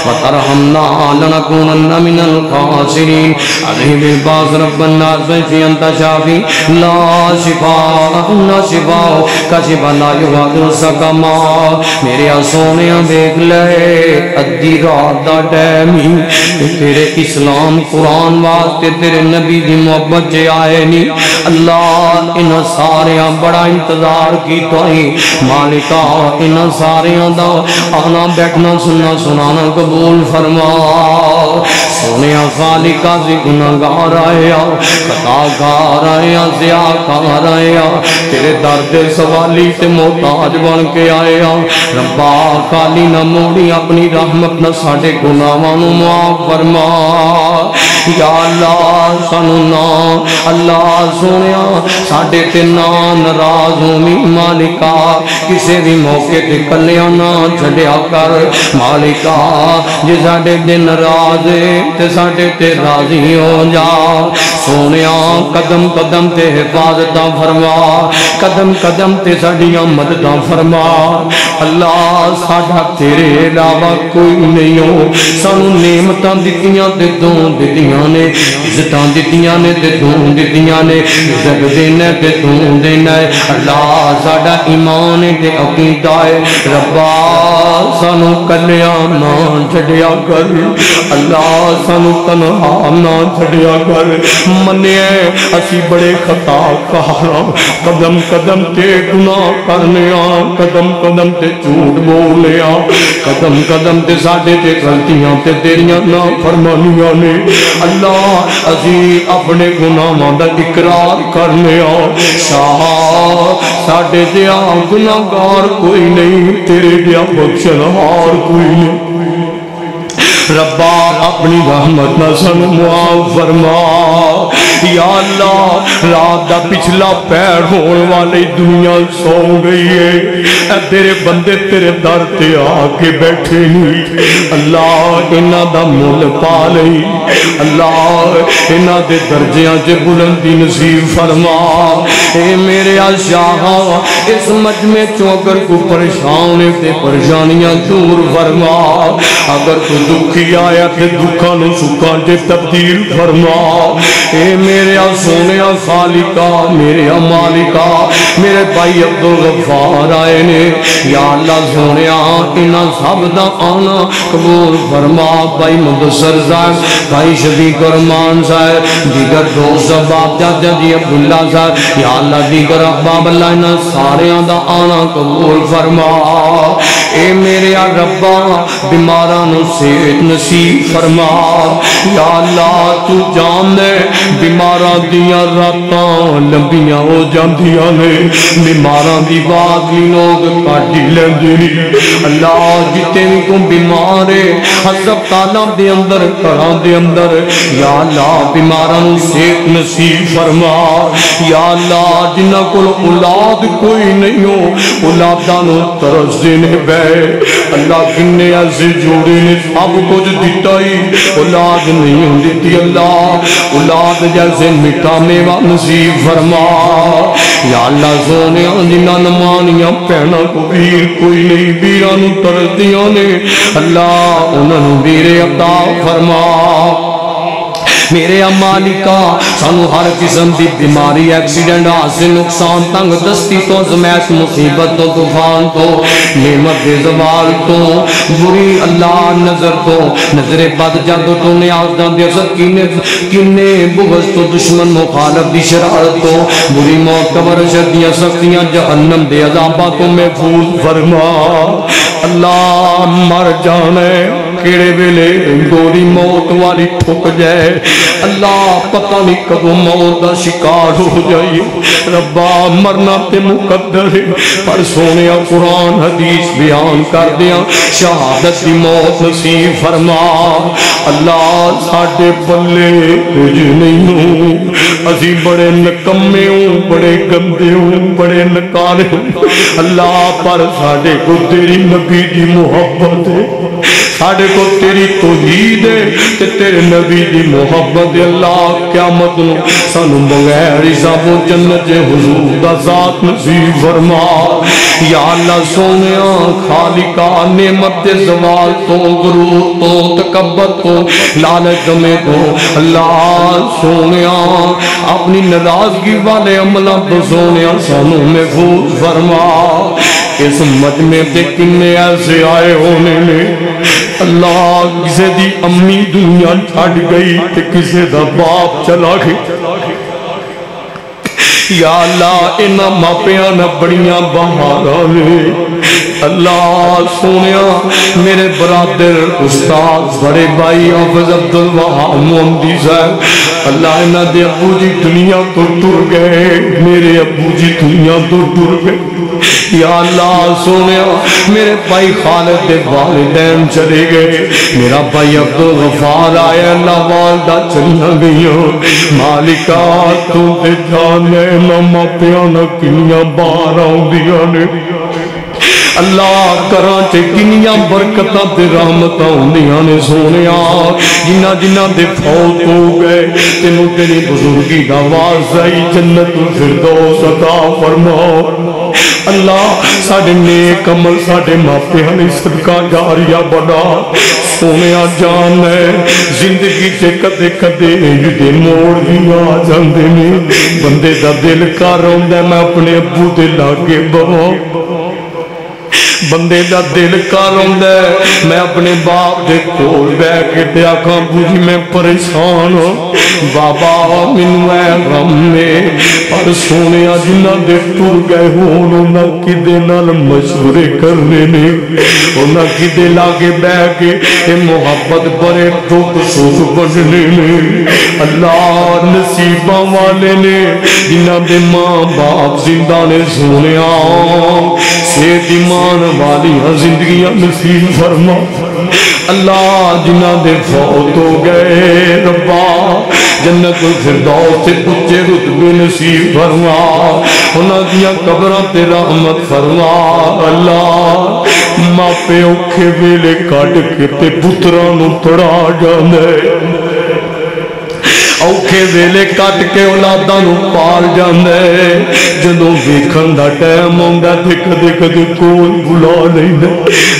व तरहमना लनकुनन्ना मिनल खासिरीन। अज़ीब बास रब्बना सफ़ी अंत शाफ़ी, ला शिफा इल्ला शिफा का ला मेरे मेरे सोने देख ले अद्धी रात का टाइम ही तेरे इस्लाम कुरान वास्ते तेरे नबी की मोहब्बत च आए नी अल्लाह इन सारे बड़ा इंतज़ार किया मालिका इन सारे का आना बैठना सुनना सुनाना कबूल फरमा सोने खालिक काजी गुनागार आया खताकार आया जियाकार आया तेरे दर्द सवाली ते मोहताज बन के आया रब्बा न मोड़ी अपनी रहमत न साडे गुनाहों माफ़ फरमा। या अल्लाह, सानू ना, अल्लाह सोनिया साडे ते ना नाराज़ होवी मालिका। किसी भी मौके ते कलिया ना छड़िया कर मालिका। जे साडे दिन नाराज़ ते साडे ते राज़ी हो जा। सोने कदम कदम ते हिफाजत फरमा। कदम कदम ते साडिया मदद फरमा। अल्लाह साडा तेरे अलावा कोई नहीं हो सानू नेमत दितियाँ ते दो दितियाँ ने इज़्ज़त दितियाँ ने ते दो दितियाँ ने इज़्ज़त देना ते तू देना अल्लाह साडा ईमान ते अकीदा है रब्बा सानू कलिया ना छड़िया कर अल्लाह सानू तनहा ना छड़िया कर मनिए असी बड़े खता कार कदम कदम ते गुनाह करने कदम कदम ते झूठ बोले कदम कदम ते साडे ते गलतियाँ ते तेरिया ना फरमानिया ने। अल्लाह, असी अपने गुनाहों का इकरार करने शाह साडे दिया गुनाहगार कोई नहीं, तेरे दिया बख्शनहार कोई नहीं। रब्बा, अपनी रहमत न सन मुआफ फरमा। अल्लाह, रात का पिछला पैर होने वाली दुनिया सो गई है। तेरे बंदे तेरे दर ते आके बैठे नहीं अल्लाह, इन्हों का मुल पा ली अल्लाह, इन्हों के दर्जिया च बुलंदी नसीब फरमा। ए मेरे शाह इस मजमे चो अगर कोई परेशान है तो परेशानियाँ दूर फरमा। अगर तू दुखी आया थे दुखा सुखा च तब्दील फरमा। ए मेरे सोने खालिका, मेरे मालिका, मेरे भाई अब्दुल गफार आए ने। या अल्लाह सोने इन्हों सब का आना कबूल फरमा। भाई मुदसर साहब, भाई शफीक रमान साहब, दीगर दोस्त बाप चाचा जी अब्दुल्ला साहब, या अल्लाह दीगर अहबाब अल्लाह इन्होंने सारे का आना कबूल फरमा। ए मेरे रब्बा, बीमारा सेहत नसीब फरमा। या अल्लाह, तू जान दे, बीमारा दिया रात लंबिया हो जांदियाँ ने बीमारा की बात भी लोग काट ही लेंदे अल्लाह जितने भी को बीमार है हस्पतालों के अंदर घर के अंदर या अल्लाह बीमारा सेहत नसीब फरमा या अल्लाह जिन्हों को औलाद कोई नहीं हो औलादा तरस देने बै अल्लाह किन्ने ऐसे जोड़े ने सब कुछ दिता ही औलाद नहीं दी अल्लाह औलाद जैसे मिठा मेवा नसीब फरमा। या सोने जिन्ना नमानिया भैन को वीर कोई नहीं, वीर तरदिया ने। अल्लाह उन्होंने वीरे अता फरमा। मेरे मालिका सानू हर किस्म की बीमारी एक्सीडेंट हादसे, नुकसान, तंग दस्ती तो जमैत मुसीबत तो तूफ़ान तो नेमत के जवाल तो बुरी अल्लाह नज़र तो नजरे बद जादो तो न्याज दे किने किने तो दुश्मन मुखालफ की शरारत तो बुरी मौत कबर शर्दियाँ सख्तियाँ, जहन्नम दे अजाबा तो फरमा, अल्लाह मर जाने, केड़े वेले गोरी मौत वाली ठुक जाए अल्लाह पता नहीं कदों मौत का शिकार हो जाइए रब्बा, मरना ते मुकद्दर है। पर सोने कुरान, हदीस बयान कर दिया। शहादत की मौत नसीब फरमा। अल्लाह साडे बल्ले कुछ नहीं हो। असी बड़े नकम्मे हूँ, बड़े गंदे हूँ, बड़े नकारे हूँ। अल्लाह, पर साडे को तेरी नबी की मोहब्बत है। साढ़े को तेरी तोहीद ते तेरे नबी की मोहब्बत अल्लाह क्यामत सानू बगैर हिसाबों जन्नत हुजूर दा जात नसीब फरमा या अल्लाह सोने खालिका नेमत दे जवाल तो गुरूर तो तकबर तो लालच में तो अल्लाह सोने अपनी नाराज़गी वाले अमलों तो सोने सानू महफूज फरमा मजमे से किन्ने ऐसे आए होने ने अल्लाह किसी की अम्मी दुनिया छड़ गई, ते किसी का बाप चला गया? मापिया बड़िया अल्लाह मेरे बरादर उस्ताद, बड़े भाई अब्दुल साहब। अल्लाह इन्हों के अबू जी दुनिया तो टुर गए, मेरे अबू जी दुनिया तो टुर गए। अल्लाह सोने मेरे भाई खालिद के वालिदैन चले गए। मेरा भाई अब्दुल गफार आया अल्लाह वालदा चलिया गई मालिका ते जाने ना मापिया ना किनिया बाहर आउंदियाँ ने अल्लाह करा च किनिया बरकत रहमत ने सोने जिन्ना जिन्ना दे फौत हो गए तेनों तेरी बुजुर्गी का वास्ता ही जन्नत फिरदौस अता फरमाओ अल्लाह साढ़े नेक अमल साढ़े मापिया ने सदका जारिया बना सोने जान है ज़िंदगी से कदे कदे युदे मोड़ भी आ जाते बंदे का दिल कर आंदा मैं अपने अबू के लागे बवा बंदे का दिल कर मैं अपने बाप के कोल बह के आखा, बुझी मैं परेशान हाँ। बाबा, मैनू है गम में पर सोने जिन्हों दे टुर गए होन किदे मशवरे करने किदे लागे बह के मोहब्बत बड़े दुख सुख बनने अल्लाह नसीबा वाले ने, जिन्हों के माँ बाप ज़िंदा ने सोने सेहत ईमान वाली ज़िंदगी नसीब फरमा। अल्लाह जिन्हों दे फौत हो गए, रब्बा, जन्नत फिरदौस उच्चे रुतबे नसीब फरमा। उन्होंने कबर ते रहमत फरमा। अल्लाह, मापे औखे वेले कट के पुत्रा तड़ा जाए औखे वेले कट के औलादा पाल है जो वेखन का टाइम आता कदे कदे कोई बुला लेना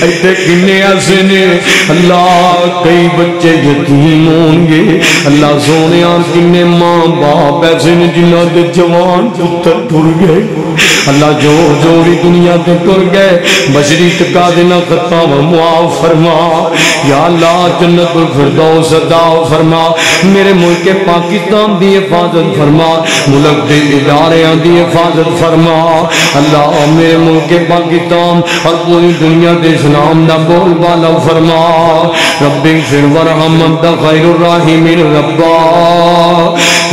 इतने किन्ने ऐसे ने, अल्लाह, कई बच्चे यतीम होंगे अल्लाह सोने किन्ने माँ बाप ऐसे ने, जिन्हों के जवान पुत्र टुर गए। अल्लाह जो जो भी दुनिया तो टुर गए। बशरी तका देना खत्ता मुआफ फरमा। या अल्लाह जन्नत फिरदौस अदा फरमा। मेरे मुल्क के पाकिस्तान की हिफाजत फरमा, मुल्क के इदारे की हिफाजत फरमा। अल्लाह मेरे मुल्क पाकिस्तान और पूरी दुनिया के इस्लाम का बोल बाला फरमा। रबी फिर वरहम खैर रब्बा।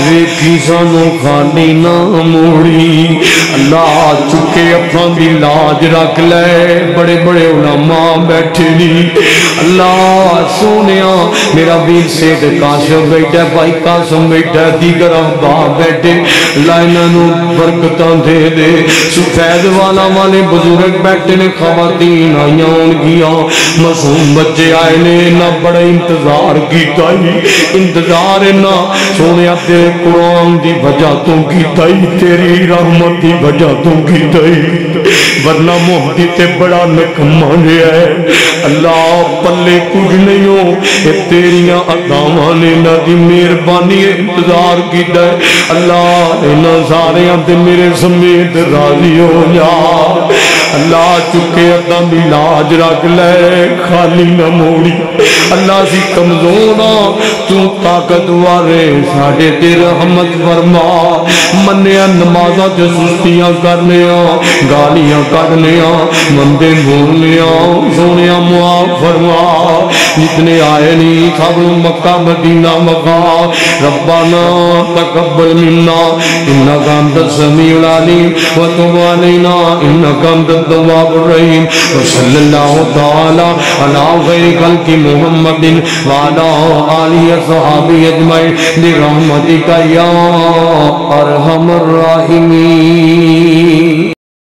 वेखी सानू खाली ना मोड़ी। अल्लाह चुके अफा की लाज रख ले। बड़े बड़े उलामा बैठे अल्लाह सोने मेरा वीर सेठ काश बैठा भाई काश कसम बैठा दीगर अहबाब बैठे, लाइना बरकत दे दे। सुफैद वाला वाले बुज़ुर्ग बैठे ने खातन आई होनगियाँ। मासूम बच्चे आए ने इन्ना बड़ा इंतज़ार किया इंतज़ार इन्ना सोने तेरे कुरान की वजह तो किया रहमत की वजह तो किया वरना मोहती ते बड़ा नकमा है। अल्लाह पल्ले कुछ नहीं हो तेरिया अदावा ने इन्हों की मेहरबानी इंतज़ार किया अल्लाह इन्होंने सारे मेरे समेत राज़ी हो जा अल्लाह चुके अदा मिलाज रख ले खाली न मोड़ी अल्लाह सी कमज़ोर तू ताकतवर साढ़े ते रहमत फरमा मनिया नमाजा च करने गालियाँ कढ़ने मंदे बोलने सोने मुआफ फरमा जितने आए नहीं सब मक्का मदीना मका रब्बाना तकब्बल मिन्ना इन्ना काम समीउल अलीम व तुब अलैना इन्ना काम तव्वाब रहीम व सल्लल्लाहु तआला अला खैर खल्कि मुहम्मदिन व अला आलिहि सहाबी अजमईन बिरहमतिका या अरहमर राहिमीन।